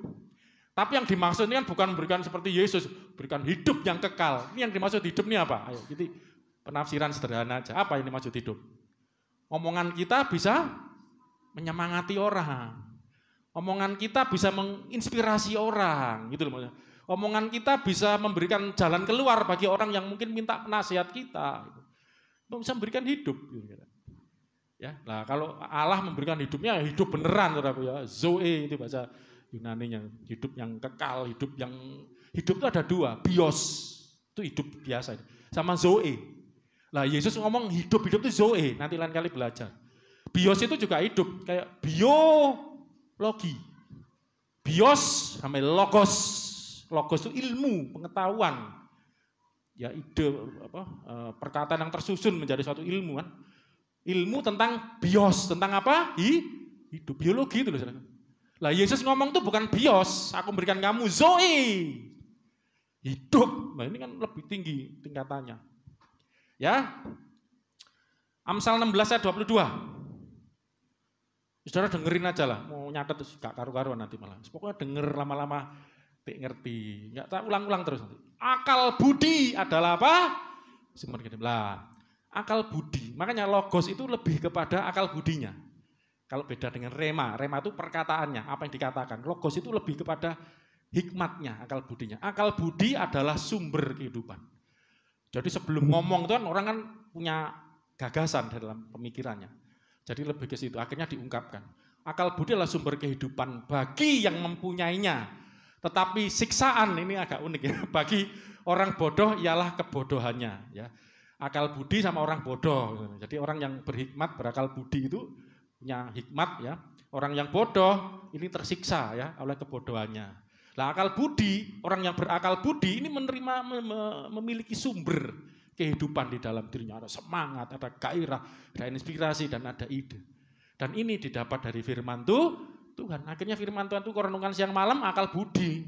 Tapi yang dimaksud ini kan bukan memberikan seperti Yesus, berikan hidup yang kekal. Ini yang dimaksud hidup ini apa? Ayo, jadi penafsiran sederhana aja. Apa ini maksud hidup? Omongan kita bisa menyemangati orang. Omongan kita bisa menginspirasi orang, gitu loh maksudnya. Omongan kita bisa memberikan jalan keluar bagi orang yang mungkin minta penasihat kita. Gitu. Bisa memberikan hidup. Gitu. Ya, nah kalau Allah memberikan hidupnya ya hidup beneran saudaraku ya. Zoe itu bahasa Yunani-nya, hidup yang kekal, hidup yang hidup itu ada dua, bios itu hidup biasa sama zoe. Lah Yesus ngomong hidup-hidup itu zoe, nanti lain kali belajar. Bios itu juga hidup, kayak biologi. Bios sampai logos. Logos itu ilmu, pengetahuan. Ya ide apa eh, perkataan yang tersusun menjadi suatu ilmu kan ilmu tentang bios, tentang apa? Hi, hidup biologi itu loh. Lah Yesus ngomong tuh bukan bios, aku memberikan kamu zoe. Hidup. Nah, ini kan lebih tinggi tingkatannya. Ya. Amsal 16 ayat 22. Saudara dengerin aja lah, mau nyatet terus gak karu-karuan nanti malah. Pokoknya denger lama-lama tik ngerti. Enggak tak ulang-ulang terus nanti. Akal budi adalah apa? Gede. Lah, akal budi. Makanya logos itu lebih kepada akal budinya. Kalau beda dengan rema, rema itu perkataannya, apa yang dikatakan. Logos itu lebih kepada hikmatnya, akal budinya. Akal budi adalah sumber kehidupan. Jadi sebelum ngomong itu kan orang kan punya gagasan dalam pemikirannya. Jadi lebih ke situ, akhirnya diungkapkan. Akal budi adalah sumber kehidupan bagi yang mempunyainya. Tetapi siksaan ini agak unik ya. Bagi orang bodoh ialah kebodohannya. Ya. Akal budi sama orang bodoh. Jadi orang yang berhikmat, berakal budi itu hikmat ya. Orang yang bodoh ini tersiksa ya oleh kebodohannya. Nah akal budi, orang yang berakal budi ini menerima memiliki sumber kehidupan di dalam dirinya. Ada semangat, ada gairah, ada inspirasi, dan ada ide. Dan ini didapat dari firman tuh, Tuhan. Akhirnya firman Tuhan itu korenungan siang malam, akal budi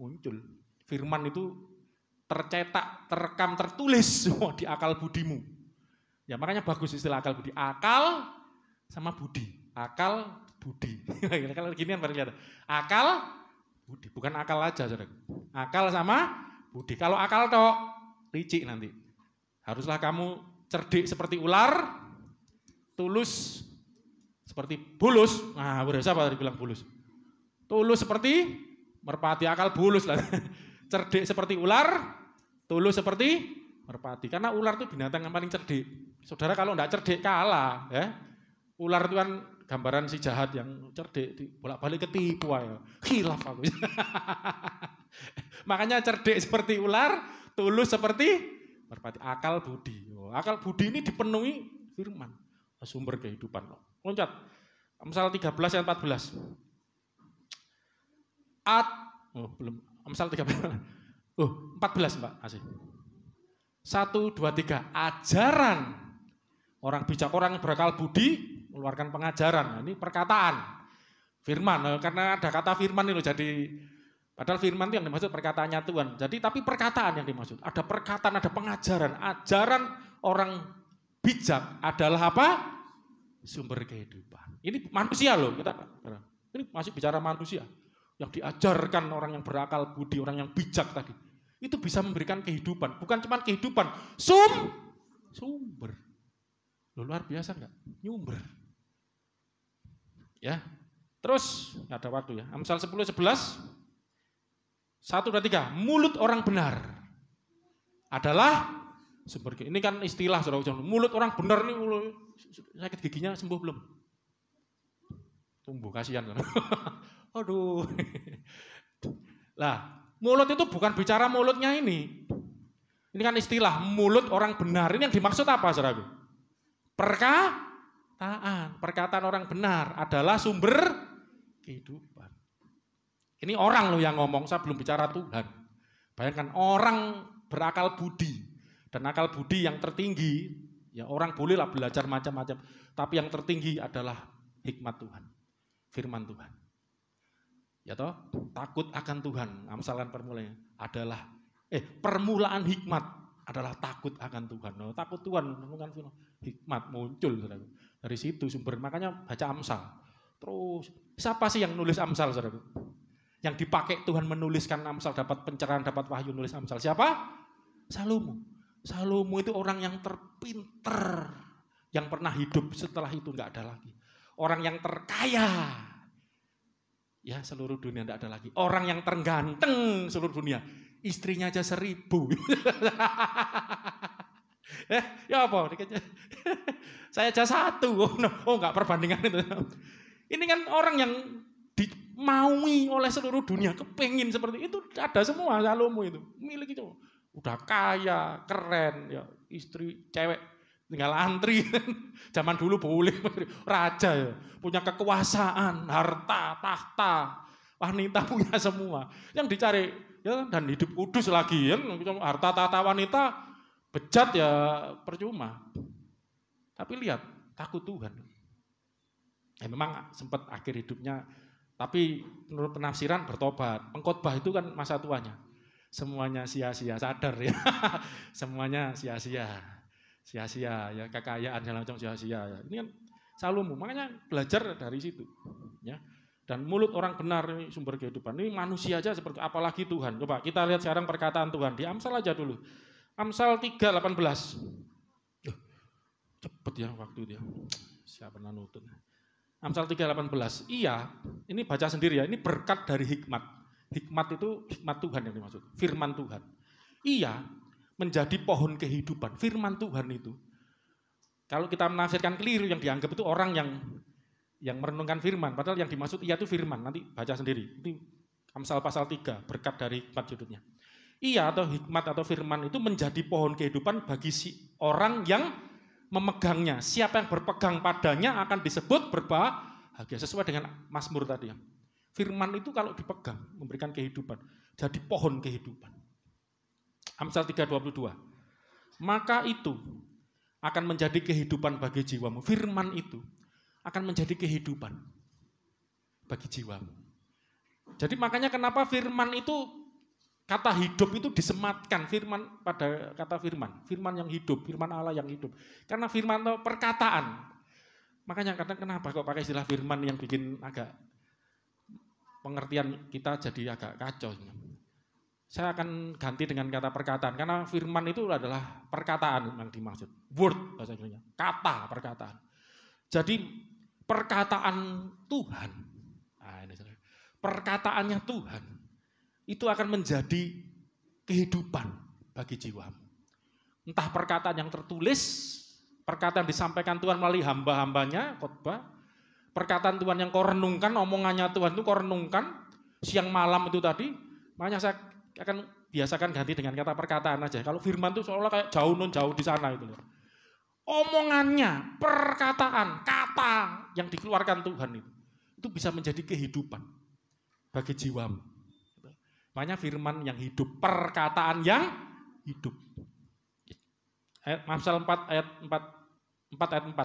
muncul. Firman itu tercetak, terekam, tertulis semua di akal budimu. Ya makanya bagus istilah akal budi. Akal sama budi. Akal budi. Kalau gini kan kelihatan. Akal budi, bukan akal aja, saudara. Akal sama budi. Kalau akal toh licik nanti. Haruslah kamu cerdik seperti ular, tulus seperti bulus. Nah, udah siapa tadi bilang bulus? Tulus seperti merpati akal bulus lah. cerdik seperti ular, tulus seperti merpati. Karena ular itu binatang yang paling cerdik. Saudara kalau tidak cerdik kalah, ya. Ular itu kan gambaran si jahat yang cerdik, bolak-balik ketipu ya. Khilaf aku. Makanya cerdik seperti ular, tulus seperti merpati akal budi. Oh, akal budi ini dipenuhi firman, sumber kehidupan. Loncat. Amsal 13 ayat 14. At oh belum Amsal 13. Oh, 14 Mbak Asih. Satu, dua, tiga. Ajaran. Orang bijak, orang berakal budi, mengeluarkan pengajaran. Nah, ini perkataan. Firman. Karena ada kata firman ini jadi Padahal firman itu yang dimaksud perkataannya Tuhan. Jadi tapi perkataan yang dimaksud. Ada perkataan, ada pengajaran. Ajaran orang bijak adalah apa? Sumber kehidupan. Ini manusia loh. Kita, ini masih bicara manusia. Yang diajarkan orang yang berakal budi, orang yang bijak tadi. Itu bisa memberikan kehidupan. Bukan cuma kehidupan. Sum, sumber. Loh, luar biasa enggak? Nyumber. Ya. Terus, ada waktu ya. Amsal 10, 11. Satu dan tiga, mulut orang benar adalah sumber Ini kan istilah saudara Mulut orang benar mulut, sakit giginya sembuh belum? Tumbuh kasihan. Aduh. Lah, mulut itu bukan bicara mulutnya ini. Ini kan istilah mulut orang benar. Ini yang dimaksud apa, saudara? Perkataan. Perkataan orang benar adalah sumber kehidupan. Ini orang loh yang ngomong, saya belum bicara Tuhan. Bayangkan orang berakal budi. Dan akal budi yang tertinggi, ya orang bolehlah belajar macam-macam. Tapi yang tertinggi adalah hikmat Tuhan. Firman Tuhan. Ya toh, takut akan Tuhan. Amsalkan permulaannya adalah eh permulaan hikmat adalah takut akan Tuhan. No, takut Tuhan, bukan hikmat muncul dari situ sumber. Makanya baca Amsal. Terus siapa sih yang nulis Amsal, saudara? Yang dipakai Tuhan menuliskan Amsal, dapat pencerahan, dapat wahyu nulis Amsal. Siapa? Salomo. Salomo itu orang yang terpinter, yang pernah hidup setelah itu nggak ada lagi. Orang yang terkaya, ya seluruh dunia nggak ada lagi. Orang yang terganteng seluruh dunia, istrinya aja seribu. eh, ya apa? Saya aja satu. Oh, no. oh nggak perbandingan itu. Ini kan orang yang dimaui oleh seluruh dunia, kepengin seperti itu ada semua Salomo itu, milik itu. Udah kaya, keren, ya istri cewek tinggal antri. Zaman dulu boleh raja ya, punya kekuasaan, harta, tahta, wanita punya semua. Yang dicari ya dan hidup kudus lagi ya, harta tahta wanita bejat ya percuma. Tapi lihat, takut Tuhan. Ya memang sempat akhir hidupnya tapi menurut penafsiran bertobat. Pengkhotbah itu kan masa tuanya. Semuanya sia-sia, sadar ya. Semuanya sia-sia. Sia-sia ya, kekayaan segala macam sia-sia ya. Ini kan Salomo. Makanya belajar dari situ. Ya. Dan mulut orang benar ini sumber kehidupan. Ini manusia aja seperti apalagi Tuhan. Coba kita lihat sekarang perkataan Tuhan. Di Amsal aja dulu. Amsal 3:18. Cepet ya waktu dia. Siapa nutut. Amsal 3:18. Iya, ini baca sendiri ya. Ini berkat dari hikmat. Hikmat itu hikmat Tuhan yang dimaksud. Firman Tuhan. Iya, menjadi pohon kehidupan. Firman Tuhan itu kalau kita menafsirkan keliru yang dianggap itu orang yang yang merenungkan firman, padahal yang dimaksud ia itu firman. Nanti baca sendiri. Ini Amsal pasal 3, berkat dari hikmat judulnya. Ia atau hikmat atau firman itu menjadi pohon kehidupan bagi si orang yang memegangnya. Siapa yang berpegang padanya akan disebut berbahagia. Sesuai dengan Mazmur tadi. Firman itu kalau dipegang memberikan kehidupan. Jadi pohon kehidupan. Amsal 3:22. Maka itu akan menjadi kehidupan bagi jiwamu. Firman itu akan menjadi kehidupan bagi jiwamu. Jadi makanya kenapa firman itu kata hidup itu disematkan firman pada kata firman, firman yang hidup, firman Allah yang hidup. Karena firman itu perkataan. Makanya kadang kenapa kok pakai istilah firman yang bikin agak pengertian kita jadi agak kacau. Saya akan ganti dengan kata perkataan karena firman itu adalah perkataan yang dimaksud. Word bahasa Inggrisnya, kata perkataan. Jadi perkataan Tuhan, ini perkataannya Tuhan itu akan menjadi kehidupan bagi jiwamu. Entah perkataan yang tertulis, perkataan disampaikan Tuhan melalui hamba-hambanya, khotbah, perkataan Tuhan yang kau renungkan, omongannya Tuhan itu kau renungkan, siang malam itu tadi, makanya saya akan biasakan ganti dengan kata perkataan aja. Kalau firman itu seolah kayak jauh non jauh di sana itu. Omongannya, perkataan, kata yang dikeluarkan Tuhan itu, itu bisa menjadi kehidupan bagi jiwamu. Makanya firman yang hidup, perkataan yang hidup. Ayat Amsal 4 ayat 4 4 ayat 4.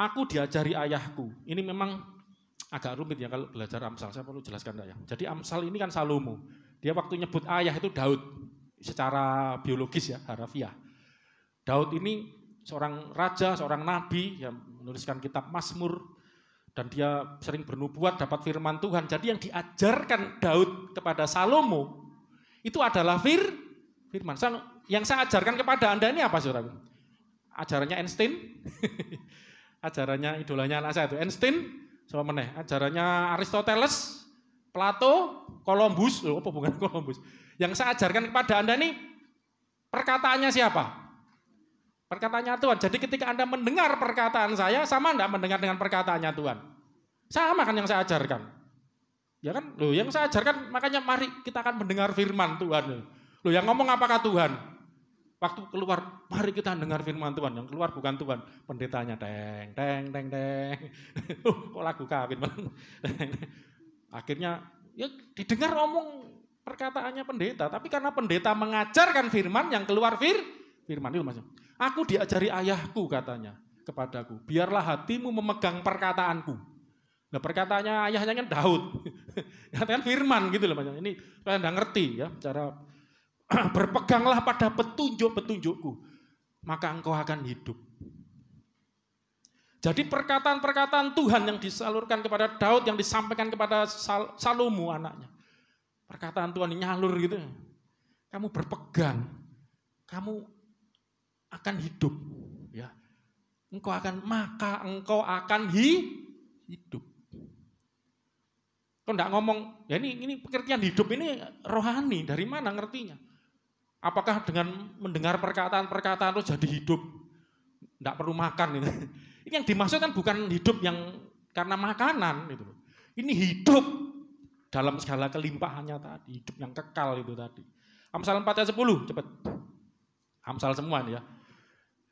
Aku diajari ayahku. Ini memang agak rumit ya kalau belajar Amsal. Saya perlu jelaskan ya. Jadi Amsal ini kan Salomo. Dia waktu nyebut ayah itu Daud secara biologis ya, harafiah. Daud ini seorang raja, seorang nabi yang menuliskan kitab Mazmur dan dia sering bernubuat dapat firman Tuhan. Jadi yang diajarkan Daud kepada Salomo itu adalah fir firman. Yang saya ajarkan kepada Anda ini apa Saudara? Ajarannya Einstein. ajarannya idolanya anak saya itu Einstein sama meneh, ajarannya Aristoteles, Plato, Columbus, loh, apa bukan Columbus? Yang saya ajarkan kepada Anda ini perkataannya siapa? Perkataannya Tuhan. Jadi ketika Anda mendengar perkataan saya, sama enggak mendengar dengan perkataannya Tuhan? Sama kan yang saya ajarkan. Ya kan? Loh, yang saya ajarkan makanya mari kita akan mendengar firman Tuhan. Loh, yang ngomong apakah Tuhan? Waktu keluar, mari kita dengar firman Tuhan. Yang keluar bukan Tuhan, pendetanya teng, teng, teng, teng. Uh, kok lagu kawin Akhirnya ya didengar ngomong perkataannya pendeta, tapi karena pendeta mengajarkan firman yang keluar fir, firman itu maksudnya. Aku diajari ayahku katanya kepadaku, biarlah hatimu memegang perkataanku. Nah perkataannya ayahnya kan Daud, kan firman gitu loh maksudnya. Ini kalian udah ngerti ya cara berpeganglah pada petunjuk-petunjukku, maka engkau akan hidup. Jadi perkataan-perkataan Tuhan yang disalurkan kepada Daud, yang disampaikan kepada Sal Salomo anaknya. Perkataan Tuhan nyalur gitu. Kamu berpegang, kamu akan hidup. ya. Engkau akan, maka engkau akan hi, hidup. Kau enggak ngomong, ya ini, ini pengertian hidup ini rohani, dari mana ngertinya? Apakah dengan mendengar perkataan-perkataan itu jadi hidup? Tidak perlu makan. Gitu. Ini yang dimaksud kan bukan hidup yang karena makanan. Gitu. Ini hidup dalam segala kelimpahannya tadi. Hidup yang kekal itu tadi. Amsal 4 ayat 10, cepat. Amsal semua ya.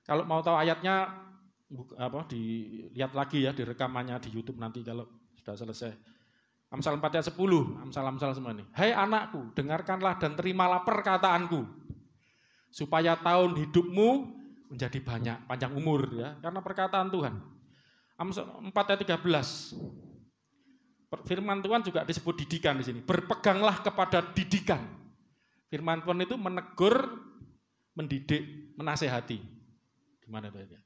Kalau mau tahu ayatnya, apa dilihat lagi ya di rekamannya di YouTube nanti kalau sudah selesai. Amsal 4 ayat 10, Amsal-amsal semua ini. Hai anakku, dengarkanlah dan terimalah perkataanku. Supaya tahun hidupmu menjadi banyak, panjang umur ya. Karena perkataan Tuhan. Amsal 4 ayat 13. Firman Tuhan juga disebut didikan di sini. Berpeganglah kepada didikan. Firman Tuhan itu menegur, mendidik, menasehati. Gimana itu ya?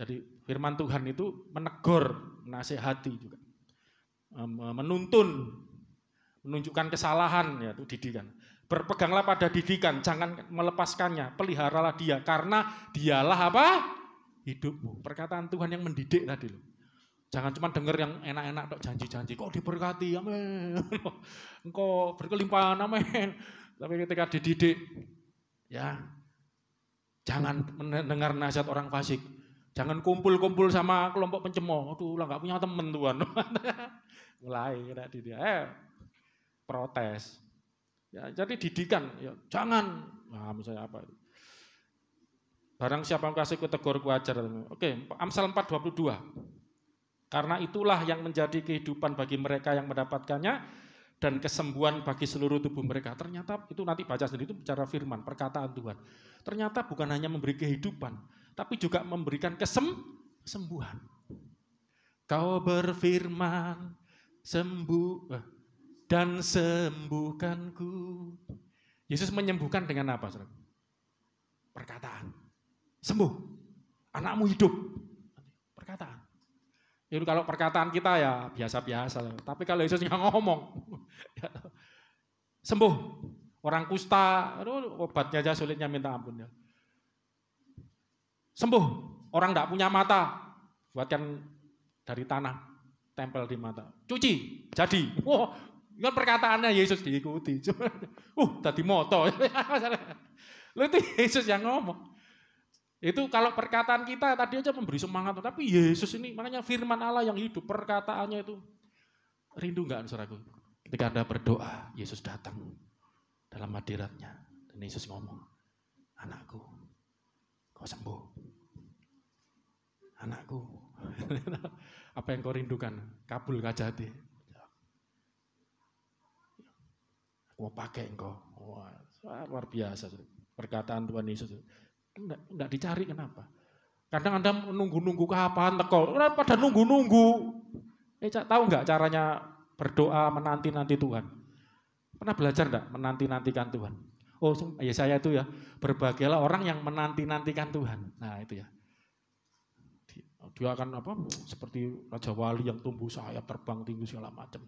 Jadi firman Tuhan itu menegur, menasehati juga. Menuntun, menunjukkan kesalahan, ya itu didikan. Berpeganglah pada didikan, jangan melepaskannya, peliharalah dia, karena dialah apa? Hidupmu. Perkataan Tuhan yang mendidik tadi loh. Jangan cuma dengar yang enak-enak dok janji-janji. Kok diberkati, amin. Engkau berkelimpahan, amin. Tapi ketika dididik, ya jangan mendengar nasihat orang fasik. Jangan kumpul-kumpul sama kelompok pencemooh. Aduh, lah nggak punya temen tuan. Mulai kena didik. Eh, protes. Ya, jadi didikan, ya, jangan. Nah, misalnya apa itu? Barang siapa yang kasih tegur ku ajar. Oke, Amsal 422. Karena itulah yang menjadi kehidupan bagi mereka yang mendapatkannya dan kesembuhan bagi seluruh tubuh mereka. Ternyata itu nanti baca sendiri itu bicara firman, perkataan Tuhan. Ternyata bukan hanya memberi kehidupan, tapi juga memberikan kesembuhan. Kau berfirman, sembuh eh, dan sembuhkanku. Yesus menyembuhkan dengan apa? Perkataan. Sembuh. Anakmu hidup. Perkataan. Jadi kalau perkataan kita ya biasa-biasa. Tapi kalau Yesus yang ngomong, sembuh. Orang kusta, aduh, obatnya aja sulitnya minta ampun ya. Sembuh. Orang tidak punya mata, buatkan dari tanah, tempel di mata. Cuci, jadi. Wah, kan perkataannya Yesus diikuti. uh, tadi moto. Lu itu Yesus yang ngomong. Itu kalau perkataan kita tadi aja memberi semangat, tapi Yesus ini makanya firman Allah yang hidup, perkataannya itu rindu enggak saudaraku? Ketika Anda berdoa, Yesus datang dalam hadiratnya dan Yesus ngomong, "Anakku, kau sembuh." Anakku, apa yang kau rindukan? Kabul kajati. Aku pakai engkau. Wah, luar biasa. Perkataan Tuhan Yesus. Enggak dicari kenapa? Kadang Anda menunggu-nunggu kapan teko. Pada nunggu-nunggu? Eh, tahu enggak caranya berdoa menanti-nanti Tuhan? Pernah belajar enggak menanti-nantikan Tuhan? Oh, ya saya itu ya, berbahagialah orang yang menanti-nantikan Tuhan. Nah, itu ya. Dia akan apa? Seperti Raja Wali yang tumbuh sayap terbang tinggi segala macam.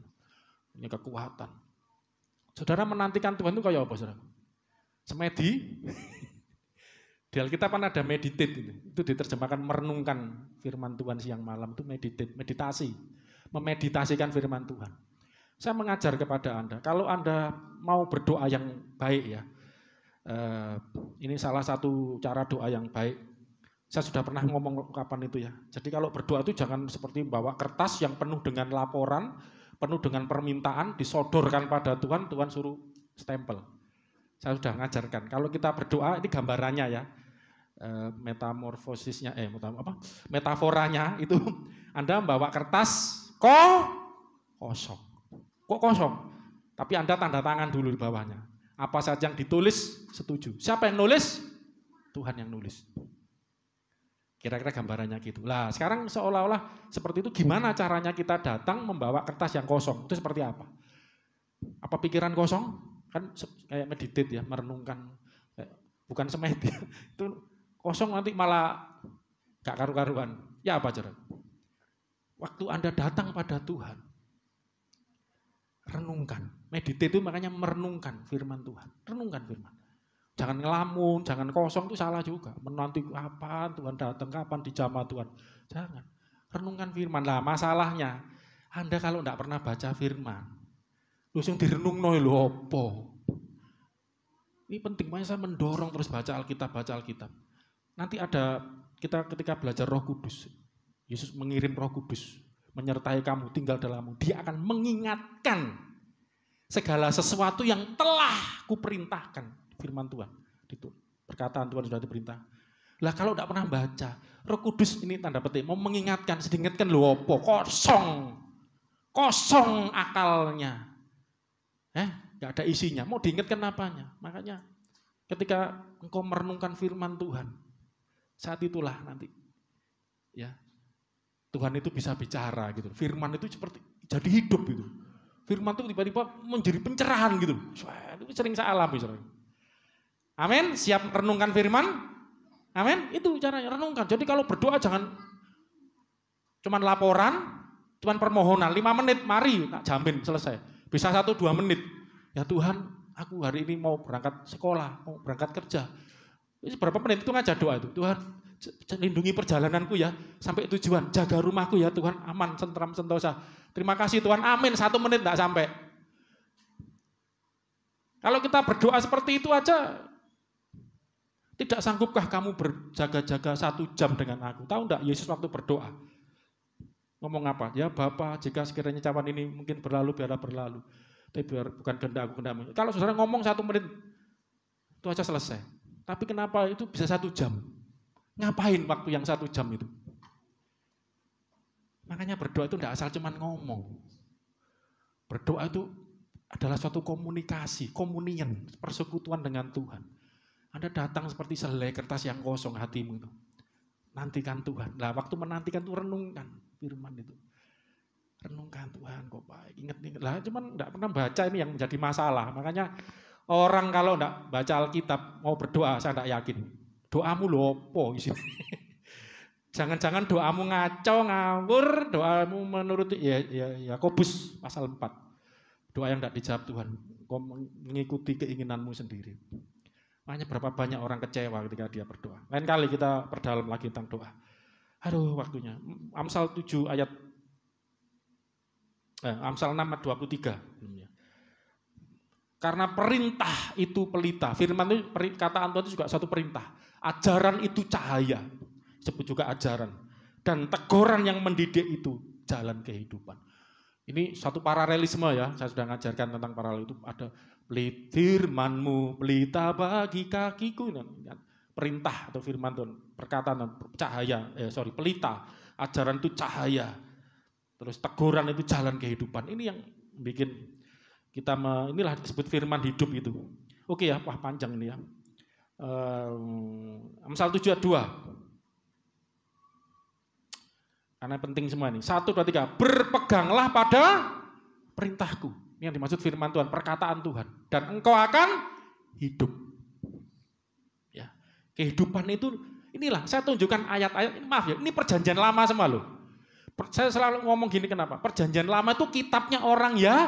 Ini kekuatan. Saudara menantikan Tuhan itu kayak apa, saudara? Semedi, Di Alkitab kan ada meditate itu. Itu diterjemahkan merenungkan firman Tuhan siang malam itu meditate, meditasi. Memeditasikan firman Tuhan. Saya mengajar kepada Anda, kalau Anda mau berdoa yang baik ya, eh, ini salah satu cara doa yang baik. Saya sudah pernah ngomong kapan itu ya. Jadi kalau berdoa itu jangan seperti bawa kertas yang penuh dengan laporan, penuh dengan permintaan, disodorkan pada Tuhan, Tuhan suruh stempel. Saya sudah mengajarkan. Kalau kita berdoa, ini gambarannya ya. Eh, metamorfosisnya eh apa metaforanya itu Anda membawa kertas kok kosong. Kok kosong? Tapi Anda tanda tangan dulu di bawahnya. Apa saja yang ditulis setuju. Siapa yang nulis? Tuhan yang nulis. Kira-kira gambarannya gitu. Lah, sekarang seolah-olah seperti itu gimana caranya kita datang membawa kertas yang kosong? Itu seperti apa? Apa pikiran kosong? Kan kayak meditate ya, merenungkan. Bukan semedi. Itu kosong nanti malah gak karu-karuan. Ya apa cara? Waktu Anda datang pada Tuhan, renungkan. Meditate itu makanya merenungkan firman Tuhan. Renungkan firman. Jangan ngelamun, jangan kosong itu salah juga. Menanti kapan Tuhan datang, kapan dijamah Tuhan. Jangan. Renungkan firman. Lah masalahnya, Anda kalau tidak pernah baca firman, langsung direnung noy lo opo. Ini penting, makanya saya mendorong terus baca Alkitab, baca Alkitab. Nanti ada kita ketika belajar Roh Kudus, Yesus mengirim Roh Kudus menyertai kamu, tinggal dalammu. Dia akan mengingatkan segala sesuatu yang telah kuperintahkan firman Tuhan. Itu perkataan Tuhan sudah diperintah. Lah kalau tidak pernah baca, Roh Kudus ini tanda petik mau mengingatkan, sedingatkan lu opo kosong, kosong akalnya, eh nggak ada isinya. Mau diingatkan apanya? Makanya ketika engkau merenungkan firman Tuhan, saat itulah nanti ya Tuhan itu bisa bicara gitu. Firman itu seperti jadi hidup gitu. Firman itu tiba-tiba menjadi pencerahan gitu. Itu sering saya alami. Amin. Siap renungkan firman? Amin. Itu caranya renungkan. Jadi kalau berdoa jangan cuman laporan, cuman permohonan. Lima menit, mari, tak jamin selesai. Bisa satu dua menit. Ya Tuhan, aku hari ini mau berangkat sekolah, mau berangkat kerja. Berapa menit itu ngajak doa itu. Tuhan, lindungi perjalananku ya sampai tujuan. Jaga rumahku ya Tuhan, aman, sentram, sentosa. Terima kasih Tuhan, amin. Satu menit tidak sampai. Kalau kita berdoa seperti itu aja, tidak sanggupkah kamu berjaga-jaga satu jam dengan aku? Tahu enggak Yesus waktu berdoa? Ngomong apa? Ya Bapak, jika sekiranya cawan ini mungkin berlalu, biarlah berlalu. Tapi biar bukan kehendak aku, kehendakmu. Kalau saudara ngomong satu menit, itu aja selesai. Tapi kenapa itu bisa satu jam? Ngapain waktu yang satu jam itu? Makanya berdoa itu tidak asal cuman ngomong. Berdoa itu adalah suatu komunikasi, komunian, persekutuan dengan Tuhan. Anda datang seperti selai kertas yang kosong hatimu itu. Nantikan Tuhan. Nah, waktu menantikan itu renungkan firman itu. Renungkan Tuhan kok baik. Ingat ingat. Lah cuman enggak pernah baca ini yang menjadi masalah. Makanya orang kalau enggak baca Alkitab mau berdoa saya enggak yakin. Doamu lopo isi. Jangan-jangan doamu ngaco, ngawur, doamu menurut ya ya Yakobus pasal 4 Doa yang tidak dijawab Tuhan. Kau mengikuti keinginanmu sendiri. Makanya berapa banyak orang kecewa ketika dia berdoa. Lain kali kita perdalam lagi tentang doa. Aduh waktunya. Amsal 7 ayat eh, Amsal 6 ayat 23. Karena perintah itu pelita. Firman itu kata Tuhan itu juga satu perintah. Ajaran itu cahaya. Sebut juga ajaran. Dan teguran yang mendidik itu jalan kehidupan. Ini satu paralelisme ya, saya sudah ngajarkan tentang paralel itu ada firmanmu, pelita bagi kakiku. Perintah atau firman Tuhan, perkataan cahaya, eh, sorry, pelita, ajaran itu cahaya. Terus teguran itu jalan kehidupan. Ini yang bikin kita, me, inilah disebut firman hidup itu. Oke ya, wah panjang ini ya. Um, Amsal 7 ayat 2. Karena penting semua ini. Satu, dua, tiga. Berpeganglah pada perintahku. Ini yang dimaksud firman Tuhan, perkataan Tuhan. Dan engkau akan hidup. Ya, Kehidupan itu, inilah saya tunjukkan ayat-ayat, maaf ya, ini perjanjian lama semua loh. Saya selalu ngomong gini kenapa? Perjanjian lama itu kitabnya orang ya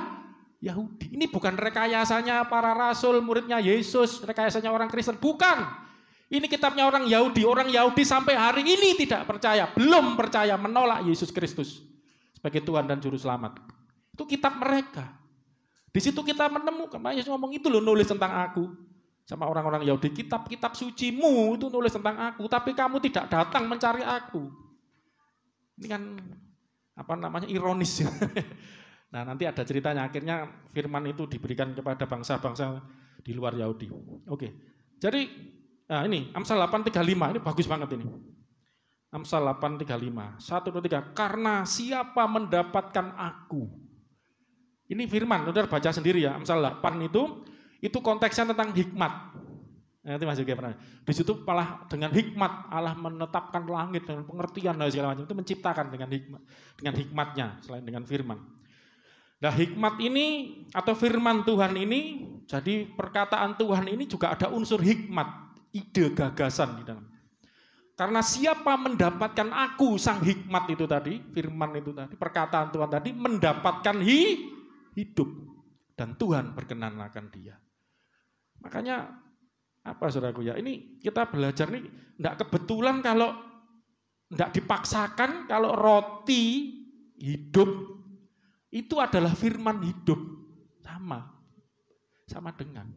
Yahudi. Ini bukan rekayasanya para rasul, muridnya Yesus, rekayasanya orang Kristen. Bukan. Ini kitabnya orang Yahudi. Orang Yahudi sampai hari ini tidak percaya, belum percaya, menolak Yesus Kristus sebagai Tuhan dan Juru Selamat. Itu kitab mereka. Di situ kita menemukan, Yesus ngomong itu loh nulis tentang aku. Sama orang-orang Yahudi, kitab-kitab sucimu itu nulis tentang aku, tapi kamu tidak datang mencari aku. Ini kan apa namanya ironis. nah nanti ada ceritanya, akhirnya firman itu diberikan kepada bangsa-bangsa di luar Yahudi. Oke, jadi Nah ini Amsal 835, ini bagus banget ini. Amsal 835, 1, 2, 3. Karena siapa mendapatkan aku. Ini firman, saudara baca sendiri ya. Amsal 8 itu, itu konteksnya tentang hikmat. Nanti Mas Yogi. Di situ malah dengan hikmat Allah menetapkan langit dengan pengertian dan segala macam itu menciptakan dengan hikmat, dengan hikmatnya selain dengan firman. Nah hikmat ini atau firman Tuhan ini, jadi perkataan Tuhan ini juga ada unsur hikmat ide gagasan di dalam. Karena siapa mendapatkan aku sang hikmat itu tadi, firman itu tadi, perkataan Tuhan tadi mendapatkan hi, hidup dan Tuhan berkenan akan dia. Makanya apa saudaraku ya, ini kita belajar nih enggak kebetulan kalau enggak dipaksakan kalau roti hidup itu adalah firman hidup sama sama dengan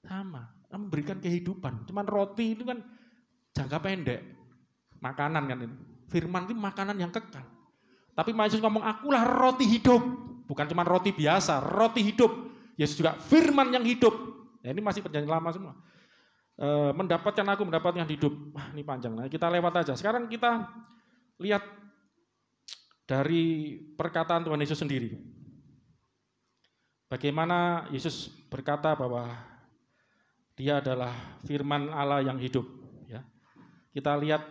sama memberikan kehidupan. Cuman roti itu kan jangka pendek. Makanan kan itu. Firman itu makanan yang kekal. Tapi Yesus ngomong, akulah roti hidup. Bukan cuma roti biasa, roti hidup. Yesus juga firman yang hidup. Ya, ini masih perjanjian lama semua. E, mendapatkan aku, mendapatkan hidup. Wah, ini panjang. Nah, kita lewat aja. Sekarang kita lihat dari perkataan Tuhan Yesus sendiri. Bagaimana Yesus berkata bahwa dia adalah firman Allah yang hidup. Ya. Kita lihat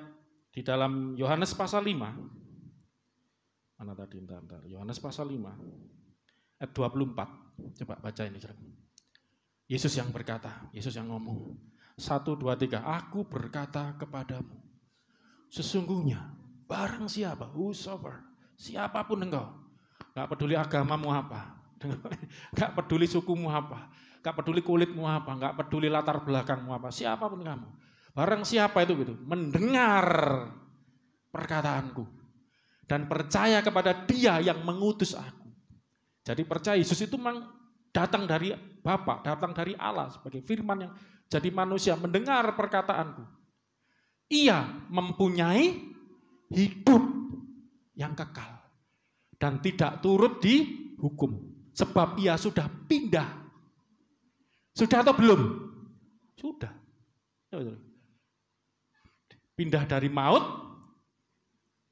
di dalam Yohanes pasal 5. Mana tadi? Bentar. Yohanes pasal 5. Ayat 24. Coba baca ini. Yesus yang berkata, Yesus yang ngomong. Satu, dua, tiga. Aku berkata kepadamu. Sesungguhnya, barang siapa, whosoever, siapa pun engkau. Gak peduli agamamu apa. Gak peduli sukumu apa. Gak peduli kulitmu apa. Gak peduli latar belakangmu apa. Siapa pun kamu. Barang siapa itu gitu. Mendengar perkataanku. Dan percaya kepada dia yang mengutus aku. Jadi percaya Yesus itu memang datang dari Bapa, datang dari Allah sebagai firman yang jadi manusia mendengar perkataanku. Ia mempunyai hidup yang kekal dan tidak turut di hukum sebab ia sudah pindah. Sudah atau belum? Sudah. Ya, pindah dari maut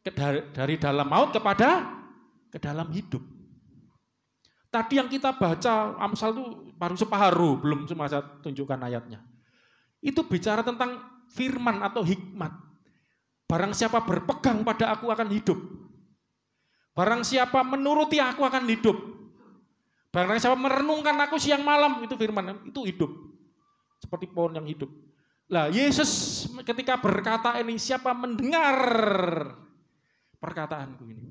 ke dari, dari dalam maut kepada ke dalam hidup. Tadi yang kita baca Amsal itu baru separuh, belum cuma saya tunjukkan ayatnya. Itu bicara tentang firman atau hikmat. Barang siapa berpegang pada aku akan hidup. Barang siapa menuruti aku akan hidup. Barang siapa merenungkan aku siang malam, itu firman, itu hidup. Seperti pohon yang hidup. Lah Yesus ketika berkata ini, siapa mendengar perkataanku ini.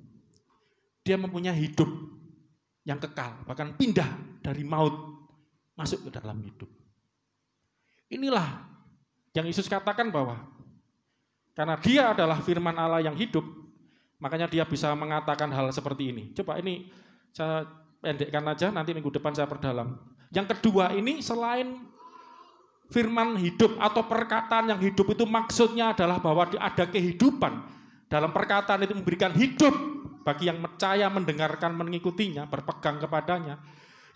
Dia mempunyai hidup yang kekal, bahkan pindah dari maut masuk ke dalam hidup. Inilah yang Yesus katakan bahwa karena dia adalah firman Allah yang hidup, makanya dia bisa mengatakan hal seperti ini. Coba ini saya pendekkan aja, nanti minggu depan saya perdalam. Yang kedua ini selain firman hidup atau perkataan yang hidup itu maksudnya adalah bahwa ada kehidupan. Dalam perkataan itu memberikan hidup bagi yang percaya, mendengarkan, mengikutinya, berpegang kepadanya.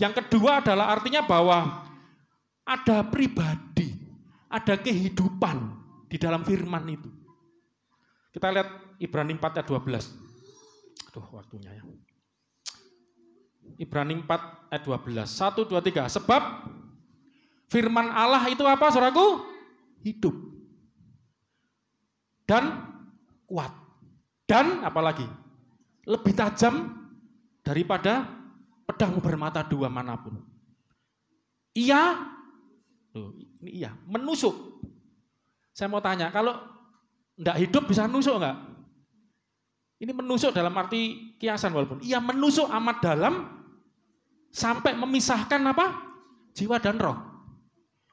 Yang kedua adalah artinya bahwa ada pribadi, ada kehidupan di dalam firman itu. Kita lihat Ibrani 4 ayat 12. Aduh, waktunya ya. Ibrani 4 ayat 12. 1, 2, 3. Sebab firman Allah itu apa, saudaraku? Hidup. Dan kuat. Dan apalagi? lebih tajam daripada pedang bermata dua mana pun. Ia, ini iya, menusuk. Saya mau tanya, kalau tidak hidup bisa nusuk enggak? Ini menusuk dalam arti kiasan walaupun. Ia menusuk amat dalam sampai memisahkan apa? Jiwa dan roh.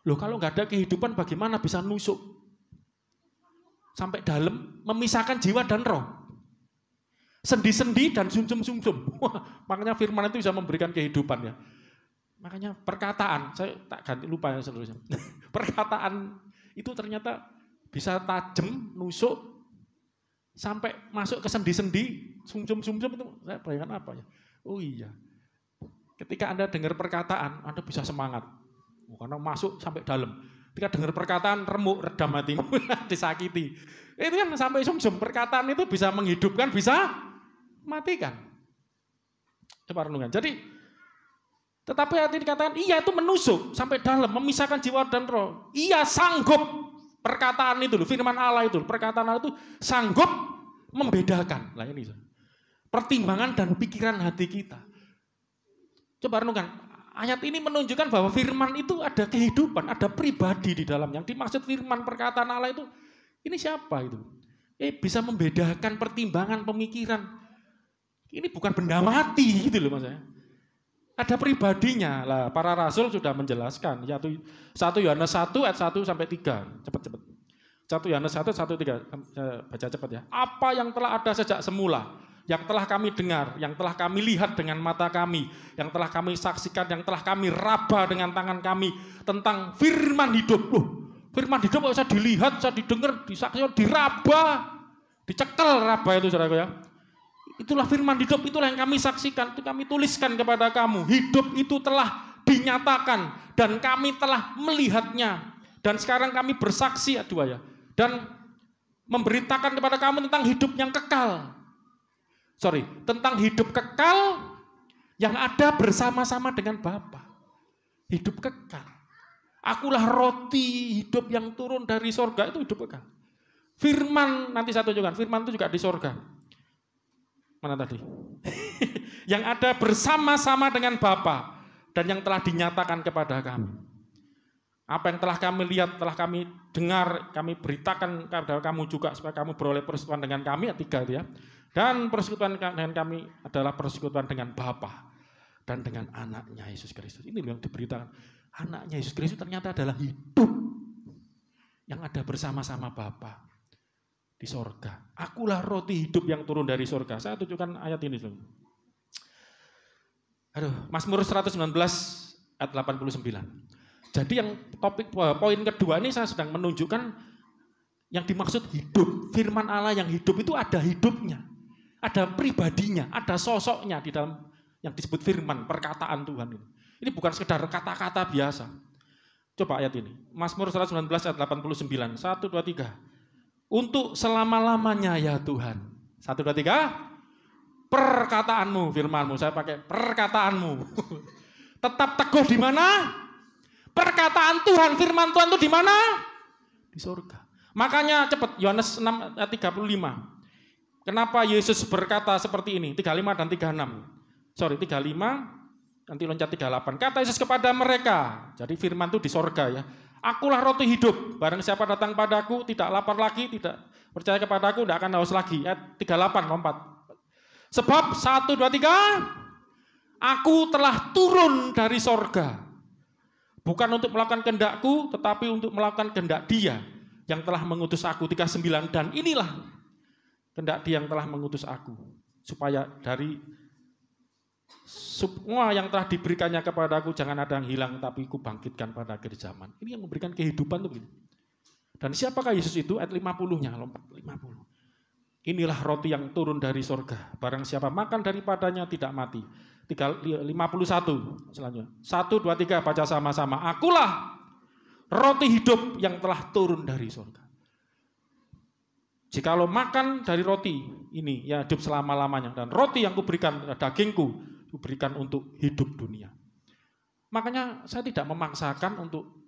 Loh kalau nggak ada kehidupan bagaimana bisa nusuk? Sampai dalam memisahkan jiwa dan roh sendi-sendi dan sumsum-sumsum. makanya firman itu bisa memberikan kehidupan ya. Makanya perkataan, saya tak ganti lupa ya seterusnya. perkataan itu ternyata bisa tajam, nusuk, sampai masuk ke sendi-sendi, sumsum-sumsum itu saya bayangkan apa ya. Oh iya, ketika Anda dengar perkataan, Anda bisa semangat. Oh, karena masuk sampai dalam. Ketika dengar perkataan, remuk, redam hatimu, disakiti. Itu kan sampai sumsum, perkataan itu bisa menghidupkan, bisa matikan. Coba renungan. Jadi, tetapi hati dikatakan, iya itu menusuk sampai dalam, memisahkan jiwa dan roh. Iya sanggup perkataan itu loh, firman Allah itu, perkataan Allah itu sanggup membedakan. Lah ini pertimbangan dan pikiran hati kita. Coba renungkan, ayat ini menunjukkan bahwa firman itu ada kehidupan, ada pribadi di dalam Yang dimaksud firman perkataan Allah itu, ini siapa itu? Eh bisa membedakan pertimbangan pemikiran ini bukan benda mati gitu loh maksudnya. Ada pribadinya. Lah, para rasul sudah menjelaskan. Satu, satu Yohanes 1 ayat 1 sampai 3. Cepat-cepat. Satu Yohanes 1 1 3. Baca cepat ya. Apa yang telah ada sejak semula, yang telah kami dengar, yang telah kami lihat dengan mata kami, yang telah kami saksikan, yang telah kami raba dengan tangan kami tentang firman hidup. Loh, firman hidup bisa dilihat, bisa didengar, disaksikan, diraba, dicekel raba itu saudara ya. Itulah firman hidup, itulah yang kami saksikan, itu kami tuliskan kepada kamu. Hidup itu telah dinyatakan dan kami telah melihatnya. Dan sekarang kami bersaksi, aduh ya. Dan memberitakan kepada kamu tentang hidup yang kekal. Sorry, tentang hidup kekal yang ada bersama-sama dengan Bapa. Hidup kekal. Akulah roti hidup yang turun dari sorga, itu hidup kekal. Firman, nanti saya tunjukkan, firman itu juga di sorga. Mana tadi? yang ada bersama-sama dengan Bapa dan yang telah dinyatakan kepada kami. Apa yang telah kami lihat, telah kami dengar, kami beritakan kepada kamu juga supaya kamu beroleh persekutuan dengan kami, tiga itu ya. Dan persekutuan dengan kami adalah persekutuan dengan Bapa dan dengan anaknya Yesus Kristus. Ini yang diberitakan. Anaknya Yesus Kristus ternyata adalah hidup yang ada bersama-sama Bapa di sorga. Akulah roti hidup yang turun dari sorga. Saya tunjukkan ayat ini. Aduh, Mazmur 119 ayat 89. Jadi yang topik eh, poin kedua ini saya sedang menunjukkan yang dimaksud hidup. Firman Allah yang hidup itu ada hidupnya. Ada pribadinya, ada sosoknya di dalam yang disebut firman, perkataan Tuhan ini. Ini bukan sekedar kata-kata biasa. Coba ayat ini. Mazmur 119 ayat 89. 1, 2, 3. Untuk selama-lamanya ya Tuhan. 1, 2, 3. Perkataanmu, firmanmu. Saya pakai perkataanmu. Tetap teguh di mana? Perkataan Tuhan, firman Tuhan itu di mana? Di surga. Makanya cepat Yohanes 6 ayat 35. Kenapa Yesus berkata seperti ini? 35 dan 36. Sorry, 35 nanti loncat 38. Kata Yesus kepada mereka. Jadi firman itu di sorga ya. Akulah roti hidup. Barang siapa datang padaku tidak lapar lagi, tidak percaya kepadaku tidak akan haus lagi. Ayat 38 lompat. Sebab 1 2 3 Aku telah turun dari sorga Bukan untuk melakukan kehendakku, tetapi untuk melakukan kehendak dia yang telah mengutus aku. 39, dan inilah kehendak dia yang telah mengutus aku. Supaya dari semua yang telah diberikannya kepada aku, jangan ada yang hilang, tapi ku bangkitkan pada akhir zaman. Ini yang memberikan kehidupan itu begini. Dan siapakah Yesus itu? Ayat 50-nya, lompat 50. Inilah roti yang turun dari sorga. Barang siapa makan daripadanya tidak mati. 51 selanjutnya. 1, 2, 3 baca sama-sama. Akulah roti hidup yang telah turun dari surga. Jikalau makan dari roti ini, ya hidup selama-lamanya. Dan roti yang kuberikan, dagingku, kuberikan untuk hidup dunia. Makanya saya tidak memaksakan untuk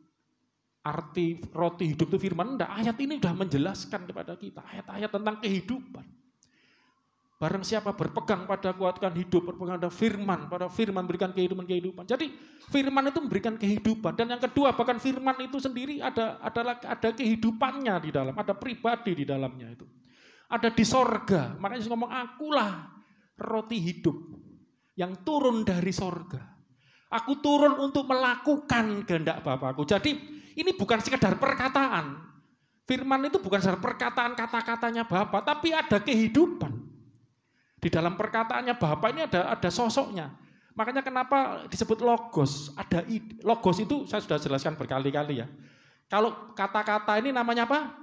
arti roti hidup itu firman. Enggak, ayat ini sudah menjelaskan kepada kita. Ayat-ayat tentang kehidupan. Barang siapa berpegang pada kuatkan hidup, berpegang pada firman, pada firman memberikan kehidupan-kehidupan. Jadi firman itu memberikan kehidupan. Dan yang kedua, bahkan firman itu sendiri ada adalah ada kehidupannya di dalam, ada pribadi di dalamnya itu. Ada di sorga. Makanya ngomong, akulah roti hidup yang turun dari sorga. Aku turun untuk melakukan kehendak Bapakku. Jadi ini bukan sekedar perkataan. Firman itu bukan sekedar perkataan kata-katanya Bapak, tapi ada kehidupan. Di dalam perkataannya Bapak ini ada ada sosoknya. Makanya kenapa disebut logos? Ada ide. logos itu saya sudah jelaskan berkali-kali ya. Kalau kata-kata ini namanya apa?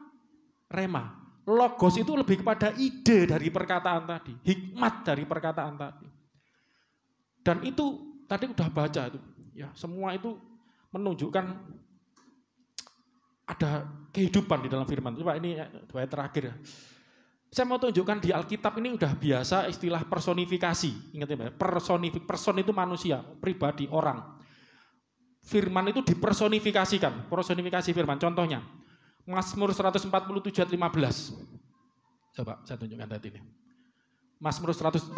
Rema. Logos itu lebih kepada ide dari perkataan tadi, hikmat dari perkataan tadi. Dan itu tadi udah baca itu, ya semua itu menunjukkan ada kehidupan di dalam firman. Coba ini dua terakhir ya. Saya mau tunjukkan di Alkitab ini udah biasa istilah personifikasi. Ingat ya, personifikasi. person itu manusia, pribadi, orang. Firman itu dipersonifikasikan, personifikasi firman. Contohnya, Mazmur 147 ayat 15. Coba saya tunjukkan tadi ini. Mazmur 147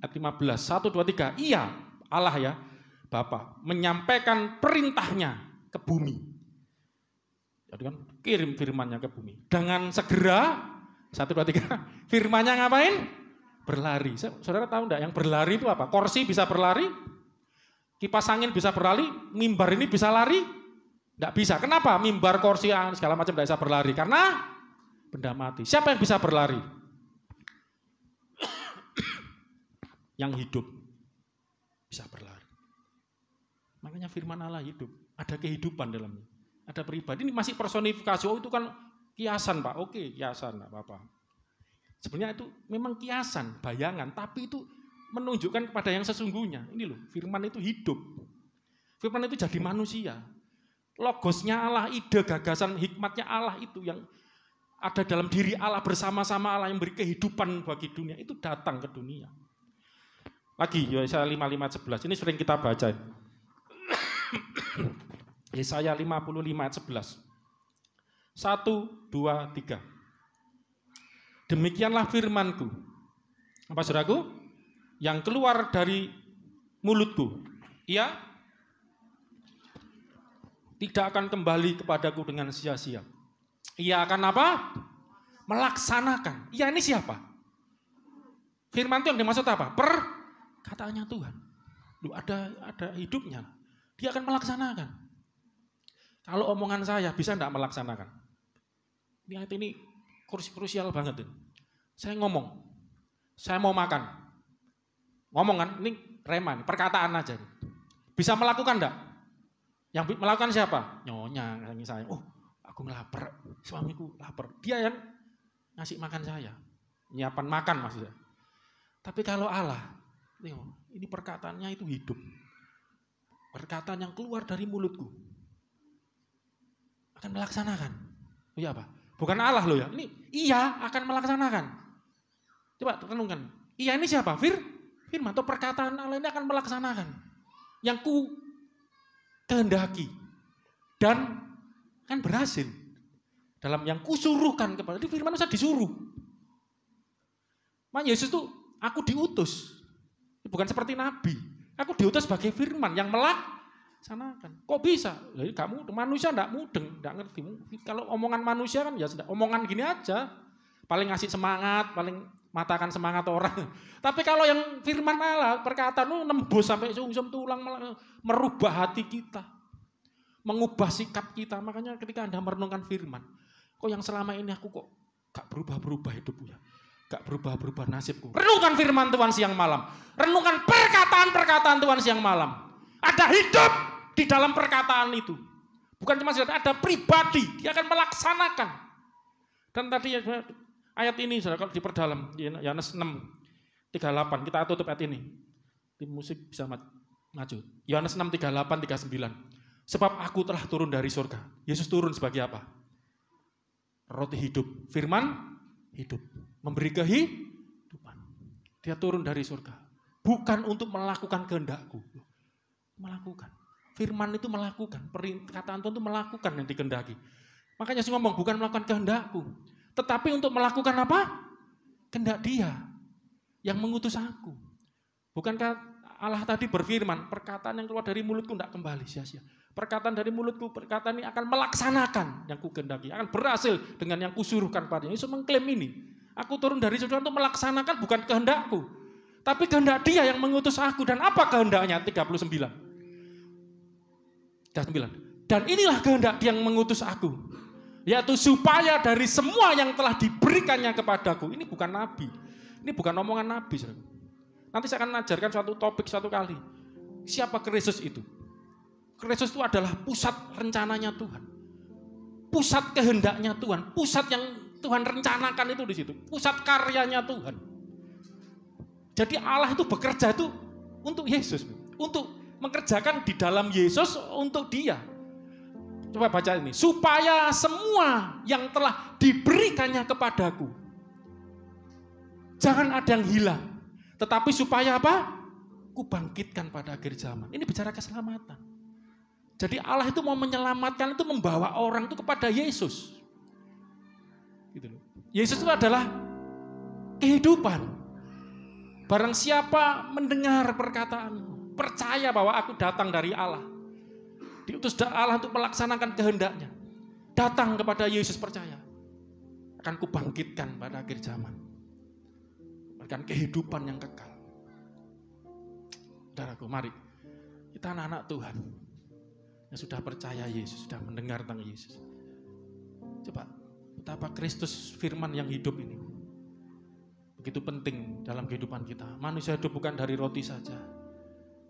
ayat 15. 1, 2, 3. Iya, Allah ya, Bapak, menyampaikan perintahnya ke bumi. Jadi kan kirim firmannya ke bumi. Dengan segera satu, dua, tiga. Firmanya ngapain? Berlari. Saudara tahu enggak yang berlari itu apa? Korsi bisa berlari? Kipas angin bisa berlari? Mimbar ini bisa lari? Enggak bisa. Kenapa? Mimbar, kursi, segala macam enggak bisa berlari. Karena benda mati. Siapa yang bisa berlari? Yang hidup bisa berlari. Makanya firman Allah hidup. Ada kehidupan dalamnya. Ada pribadi. Ini masih personifikasi. Oh itu kan Kiasan Pak, oke kiasan, enggak apa-apa. Sebenarnya itu memang kiasan, bayangan, tapi itu menunjukkan kepada yang sesungguhnya. Ini loh, firman itu hidup. Firman itu jadi manusia. Logosnya Allah, ide, gagasan, hikmatnya Allah itu yang ada dalam diri Allah bersama-sama Allah yang beri kehidupan bagi dunia itu datang ke dunia. Lagi Yesaya 55 11 ini sering kita baca. Yesaya 55 ayat 11. Satu, dua, tiga. Demikianlah firmanku. Apa saudaraku? Yang keluar dari mulutku. Ia tidak akan kembali kepadaku dengan sia-sia. Ia akan apa? Melaksanakan. Ia ini siapa? Firman itu yang dimaksud apa? Perkataannya Tuhan. Loh, ada ada hidupnya. Dia akan melaksanakan. Kalau omongan saya bisa tidak melaksanakan? Ini ayat ini krusial banget. Ini. Saya ngomong, saya mau makan. Ngomong kan, ini reman, perkataan aja. Bisa melakukan enggak? Yang melakukan siapa? Nyonya, saya. Oh, aku lapar, suamiku lapar. Dia yang ngasih makan saya. Nyiapan makan maksudnya. Tapi kalau Allah, ini perkataannya itu hidup. Perkataan yang keluar dari mulutku. Akan melaksanakan. Oh iya apa? Bukan Allah loh ya. Ini iya akan melaksanakan. Coba renungkan. Iya ini siapa? Fir? Firman atau perkataan Allah ini akan melaksanakan. Yang ku kehendaki. Dan kan berhasil. Dalam yang kusuruhkan kepada. Ini firman saya disuruh. Mak Yesus itu aku diutus. Bukan seperti nabi. Aku diutus sebagai firman yang melaksanakan. Kok bisa? Jadi kamu manusia enggak mudeng, enggak ngerti. Kalau omongan manusia kan ya sudah omongan gini aja. Paling ngasih semangat, paling matakan semangat orang. Tapi kalau yang firman Allah, perkataan itu nembus sampai sungsum tulang merubah hati kita. Mengubah sikap kita. Makanya ketika Anda merenungkan firman, kok yang selama ini aku kok gak berubah-berubah hidupku ya. Gak berubah-berubah nasibku. Renungkan firman Tuhan siang malam. Renungkan perkataan-perkataan Tuhan siang malam. Ada hidup di dalam perkataan itu. Bukan cuma ada pribadi. Dia akan melaksanakan. Dan tadi ayat ini saudara kalau diperdalam. Yohanes 6, 38. Kita tutup ayat ini. Tim musik bisa maju. Yohanes 6, 38, 39. Sebab aku telah turun dari surga. Yesus turun sebagai apa? Roti hidup. Firman hidup memberi kehidupan. Dia turun dari surga. Bukan untuk melakukan kehendakku. Melakukan. Firman itu melakukan. Perkataan Tuhan itu melakukan yang dikehendaki. Makanya saya ngomong bukan melakukan kehendakku. Tetapi untuk melakukan apa? Kehendak dia. Yang mengutus aku. Bukankah Allah tadi berfirman, perkataan yang keluar dari mulutku tidak kembali sia-sia. Perkataan dari mulutku, perkataan ini akan melaksanakan yang ku akan berhasil dengan yang kusuruhkan padanya. Yesus mengklaim ini. Aku turun dari surga untuk melaksanakan bukan kehendakku. Tapi kehendak dia yang mengutus aku. Dan apa kehendaknya? 39. 39. Dan inilah kehendak dia yang mengutus aku. Yaitu supaya dari semua yang telah diberikannya kepadaku. Ini bukan nabi. Ini bukan omongan nabi. Nanti saya akan mengajarkan suatu topik satu kali. Siapa Kristus itu? Kristus itu adalah pusat rencananya Tuhan. Pusat kehendaknya Tuhan. Pusat yang Tuhan rencanakan itu di situ. Pusat karyanya Tuhan. Jadi Allah itu bekerja itu untuk Yesus. Untuk mengerjakan di dalam Yesus untuk dia. Coba baca ini. Supaya semua yang telah diberikannya kepadaku. Jangan ada yang hilang. Tetapi supaya apa? Kubangkitkan pada akhir zaman. Ini bicara keselamatan. Jadi Allah itu mau menyelamatkan itu membawa orang itu kepada Yesus. Yesus itu adalah kehidupan. Barang siapa mendengar perkataan, percaya bahwa aku datang dari Allah. Diutus Allah untuk melaksanakan kehendaknya. Datang kepada Yesus percaya. Akan kubangkitkan pada akhir zaman. Berikan kehidupan yang kekal. Saudaraku, mari. Kita anak-anak Tuhan. Yang sudah percaya Yesus, sudah mendengar tentang Yesus. Coba betapa Kristus firman yang hidup ini begitu penting dalam kehidupan kita. Manusia hidup bukan dari roti saja,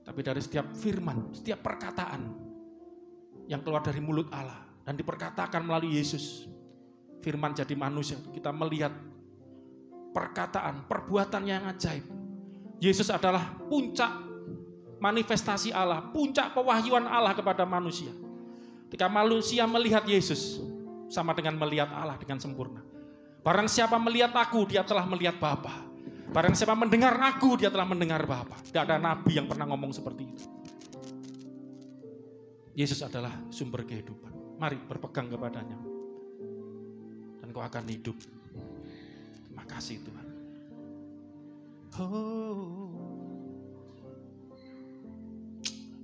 tapi dari setiap firman, setiap perkataan yang keluar dari mulut Allah dan diperkatakan melalui Yesus. Firman jadi manusia, kita melihat perkataan, perbuatan yang ajaib. Yesus adalah puncak manifestasi Allah, puncak pewahyuan Allah kepada manusia. Ketika manusia melihat Yesus, sama dengan melihat Allah dengan sempurna. Barang siapa melihat aku, dia telah melihat Bapa. Barang siapa mendengar aku, dia telah mendengar Bapa. Tidak ada nabi yang pernah ngomong seperti itu. Yesus adalah sumber kehidupan. Mari berpegang kepadanya. Dan kau akan hidup. Terima kasih Tuhan. Oh.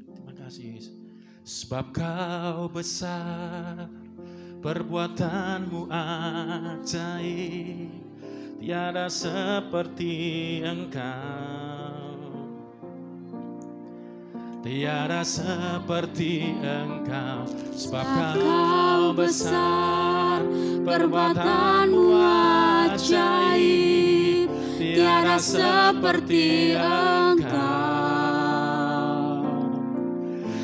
Terima kasih Yesus. Sebab kau besar, perbuatanmu ajaib, tiada seperti engkau. Tiada seperti engkau, sebab kau besar, perbuatanmu ajaib, tiada seperti engkau.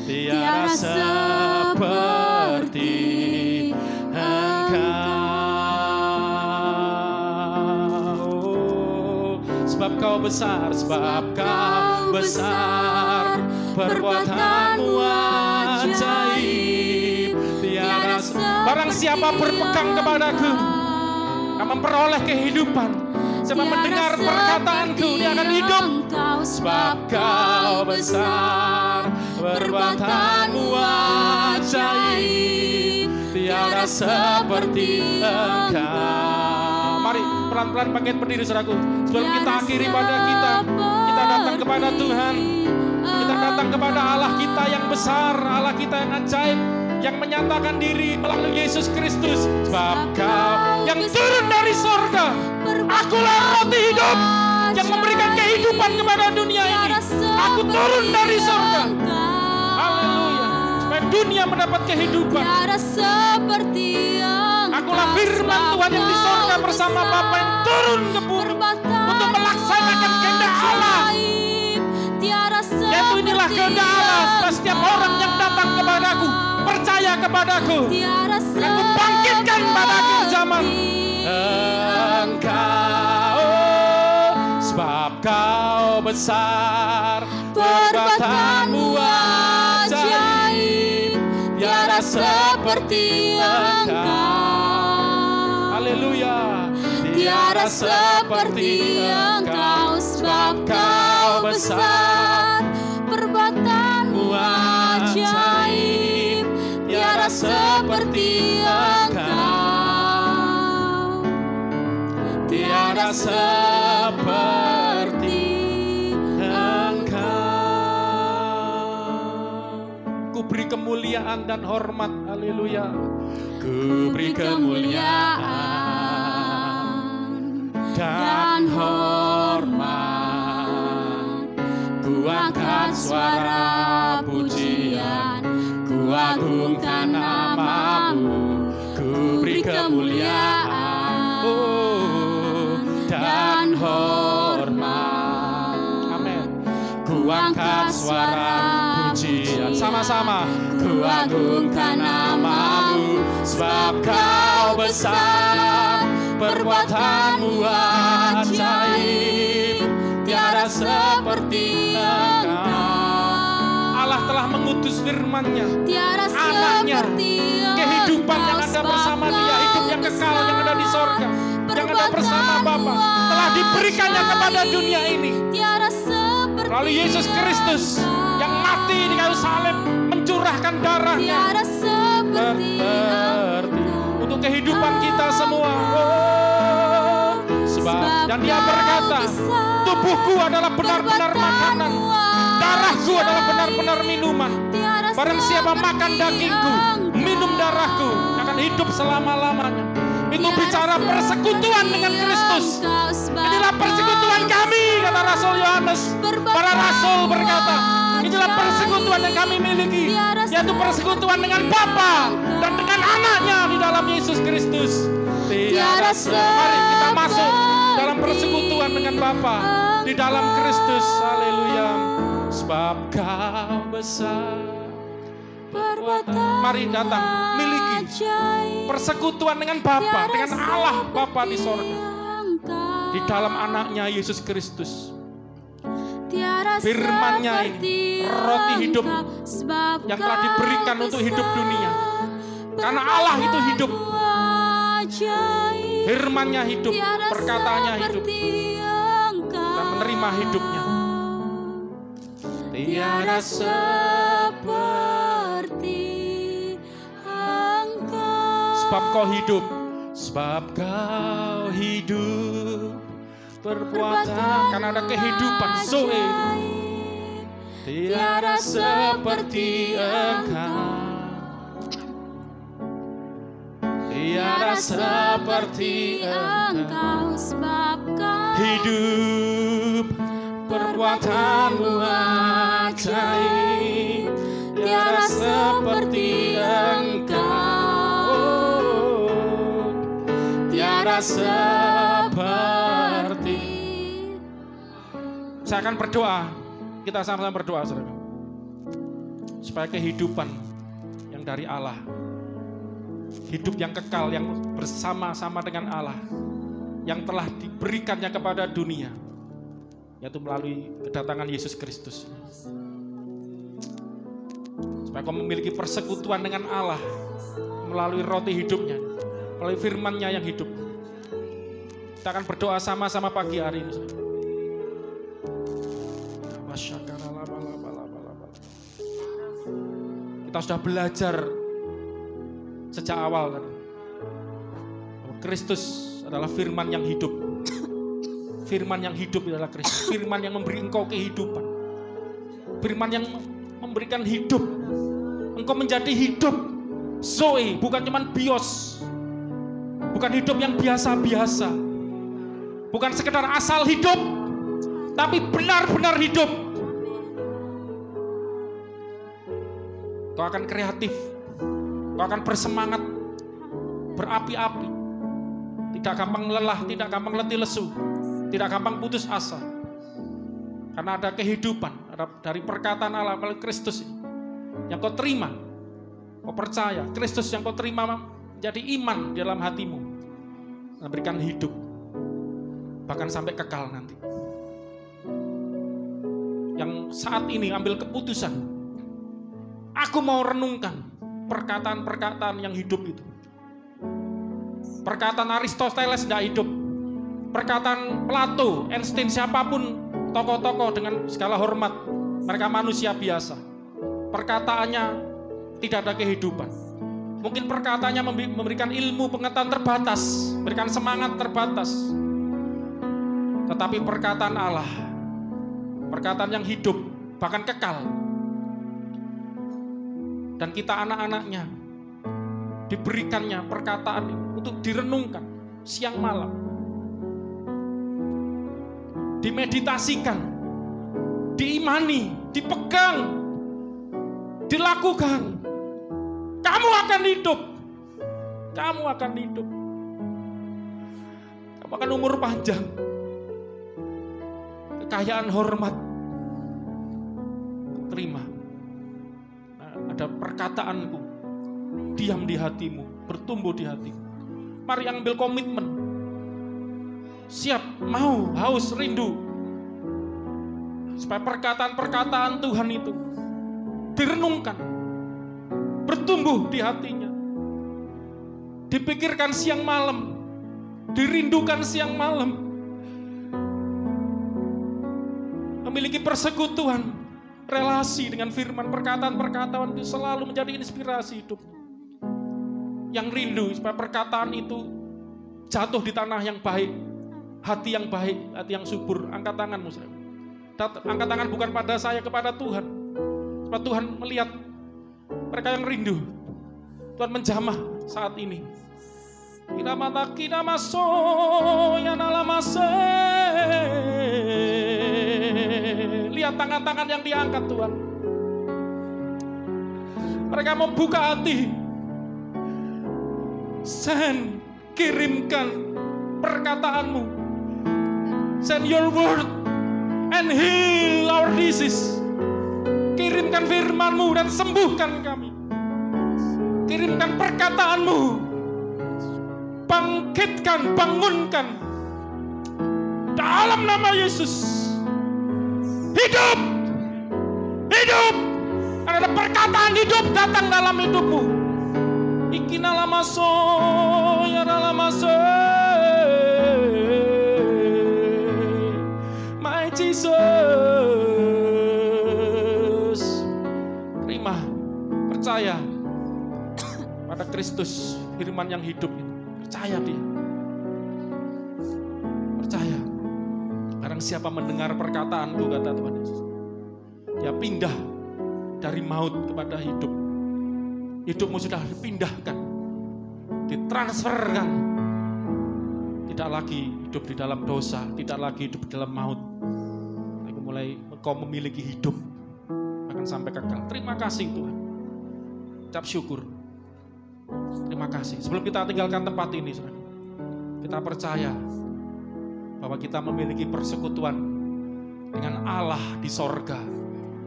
Tiada seperti kau besar, sebab kau besar, perbuatanmu ajaib. Tiada barang siapa berpegang kepadaku, akan memperoleh kehidupan. Siapa mendengar perkataanku, dia akan hidup. Sebab kau besar, perbuatanmu ajaib. Tiada seperti engkau. Pelan-pelan bangkit berdiri saudaraku. Sebelum kita akhiri pada kita, kita datang kepada Tuhan. Kita datang kepada Allah kita yang besar, Allah kita yang ajaib, yang menyatakan diri melalui Yesus Kristus. Sebab kau yang turun dari sorga, akulah roti hidup yang memberikan kehidupan kepada dunia ini. Aku turun dari sorga. Haleluya. Supaya dunia mendapat kehidupan. Akulah firman Tuhan yang di sorga bersama Bapa yang turun ke bumi untuk melaksanakan kehendak Allah. Yaitu inilah kehendak Allah. Setiap orang yang datang kepadaku, percaya kepadaku, akan kubangkitkan pada akhir zaman. Engkau, sebab kau besar, perbuatanmu ajaib, tiada seperti engkau. Tiada seperti engkau, sebab kau besar, perbuatanmu ajaib, tiada seperti engkau. Tiada seperti engkau. Ku beri kemuliaan dan hormat, haleluya. Ku beri kemuliaan dan hormat. Ku angkat suara pujian, ku agungkan namamu, ku beri kemuliaan oh, dan hormat. Amin. Ku angkat suara pujian sama-sama. Ku agungkan namamu, sebab kau besar, perbuatanmu ajaib, tiada seperti engkau. Allah telah mengutus firman-Nya, Tiada Anaknya, seperti kehidupan yang ada bersama dia, hidup yang kekal yang ada di sorga, yang ada bersama Bapa, telah diberikannya kepada dunia ini. Melalui Yesus Kristus yang mati di kayu salib mencurahkan darahnya. Tiada seperti seperti engkau. Untuk kehidupan kita semua. Oh, sebab dan dia berkata, tubuhku adalah benar-benar makanan, darahku adalah benar-benar minuman. Barang siapa makan dagingku, minum darahku, akan hidup selama-lamanya. Itu bicara persekutuan dengan Kristus. Inilah persekutuan kami, kata Rasul Yohanes. Para rasul berkata, inilah persekutuan yang kami miliki, yaitu persekutuan dengan Bapa dan dengan anaknya di dalam Yesus Kristus. Tiada Mari kita masuk dalam persekutuan dengan Bapa di dalam Kristus. Haleluya. Sebab kau besar. Mari datang, miliki persekutuan dengan Bapa, dengan Allah Bapa di sorga. Di dalam anaknya Yesus Kristus. Firman-Nya ini, roti hidup yang telah diberikan untuk hidup dunia. Karena Allah itu hidup. Firman-Nya hidup, perkataannya hidup. Kita menerima hidupnya. Tiada seperti engkau. sebab kau hidup, sebab kau hidup. Perbuatan karena ada kehidupan Zoe. Tiada seperti Engkau. Tiada seperti Engkau. Engkau sebab kau Hidup perbuatanmu ajaib. Tiada seperti Engkau. Tiada seperti Saya akan berdoa. Kita sama-sama berdoa, saudara. Supaya kehidupan yang dari Allah, hidup yang kekal, yang bersama-sama dengan Allah, yang telah diberikannya kepada dunia, yaitu melalui kedatangan Yesus Kristus. Supaya kau memiliki persekutuan dengan Allah melalui roti hidupnya, melalui firman-Nya yang hidup. Kita akan berdoa sama-sama pagi hari ini. Kita sudah belajar sejak awal tadi. Kristus adalah firman yang hidup. Firman yang hidup adalah Kristus. Firman yang memberi engkau kehidupan. Firman yang memberikan hidup. Engkau menjadi hidup. Zoe, bukan cuman bios. Bukan hidup yang biasa-biasa. Bukan sekedar asal hidup, tapi benar-benar hidup. Kau akan kreatif, kau akan bersemangat, berapi-api, tidak gampang lelah, tidak gampang letih lesu, tidak gampang putus asa. Karena ada kehidupan ada dari perkataan Allah melalui Kristus yang kau terima, kau percaya, Kristus yang kau terima menjadi iman di dalam hatimu, memberikan hidup, bahkan sampai kekal nanti. Yang saat ini ambil keputusan, aku mau renungkan perkataan-perkataan yang hidup itu. Perkataan Aristoteles tidak hidup. Perkataan Plato, Einstein, siapa pun tokoh-tokoh dengan segala hormat. Mereka manusia biasa. Perkataannya tidak ada kehidupan. Mungkin perkataannya memberikan ilmu pengetahuan terbatas, memberikan semangat terbatas. Tetapi perkataan Allah, perkataan yang hidup, bahkan kekal. Dan kita anak-anaknya diberikannya perkataan untuk direnungkan siang malam. Dimeditasikan, diimani, dipegang, dilakukan. Kamu akan hidup. Kamu akan hidup. Kamu akan umur panjang. Kekayaan hormat. Terima. Nah, ada perkataanku. Diam di hatimu. Bertumbuh di hatimu. Mari ambil komitmen. Siap, mau, haus, rindu. Supaya perkataan-perkataan Tuhan itu direnungkan, bertumbuh di hatinya, dipikirkan siang malam, dirindukan siang malam, memiliki persekutuan, relasi dengan firman perkataan-perkataan itu selalu menjadi inspirasi hidup. Yang rindu supaya perkataan itu jatuh di tanah yang baik, hati yang baik, hati yang subur. Angkat tanganmu, saudara. Dat- Angkat tangan bukan pada saya, kepada Tuhan. Supaya Tuhan melihat mereka yang rindu. Tuhan menjamah saat ini. Kira mata kira maso ya nalamase. Lihat tangan-tangan yang diangkat Tuhan. Mereka membuka hati. Send, kirimkan perkataanmu. Send your word and heal our disease. Kirimkan firmanmu dan sembuhkan kami. Kirimkan perkataanmu. Bangkitkan, bangunkan. Dalam nama Yesus. Hidup. Hidup. Ada perkataan hidup datang dalam hidupmu. Ikina lama so, ya lama so. My Jesus. Terima, percaya pada Kristus, firman yang hidup. Percaya dia. Barang siapa mendengar perkataanku, kata Tuhan Yesus. Dia pindah dari maut kepada hidup. Hidupmu sudah dipindahkan, ditransferkan. Tidak lagi hidup di dalam dosa, tidak lagi hidup di dalam maut. Aku mulai engkau memiliki hidup akan sampai kekal. Terima kasih Tuhan. Ucap syukur. Terima kasih. Sebelum kita tinggalkan tempat ini, kita percaya bahwa kita memiliki persekutuan dengan Allah di sorga.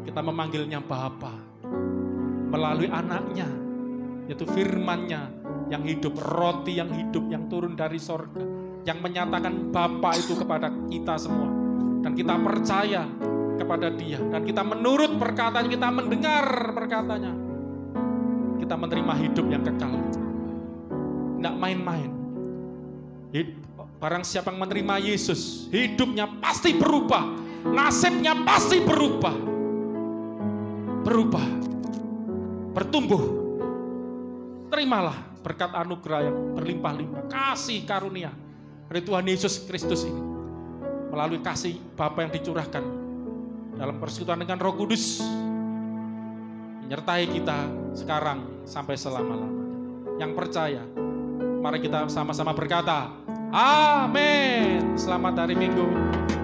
Kita memanggilnya Bapa melalui anaknya, yaitu firmannya yang hidup, roti yang hidup, yang turun dari sorga, yang menyatakan Bapa itu kepada kita semua. Dan kita percaya kepada dia. Dan kita menurut perkataan, kita mendengar perkataannya. Kita menerima hidup yang kekal. Tidak main-main. Barang siapa yang menerima Yesus, hidupnya pasti berubah. Nasibnya pasti berubah. Berubah. Bertumbuh. Terimalah berkat anugerah yang berlimpah-limpah. Kasih karunia dari Tuhan Yesus Kristus ini. Melalui kasih Bapa yang dicurahkan dalam persekutuan dengan Roh Kudus. Menyertai kita sekarang sampai selama-lamanya. Yang percaya, mari kita sama-sama berkata, Amin. Selamat hari Minggu.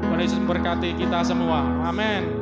Tuhan Yesus memberkati kita semua. Amin.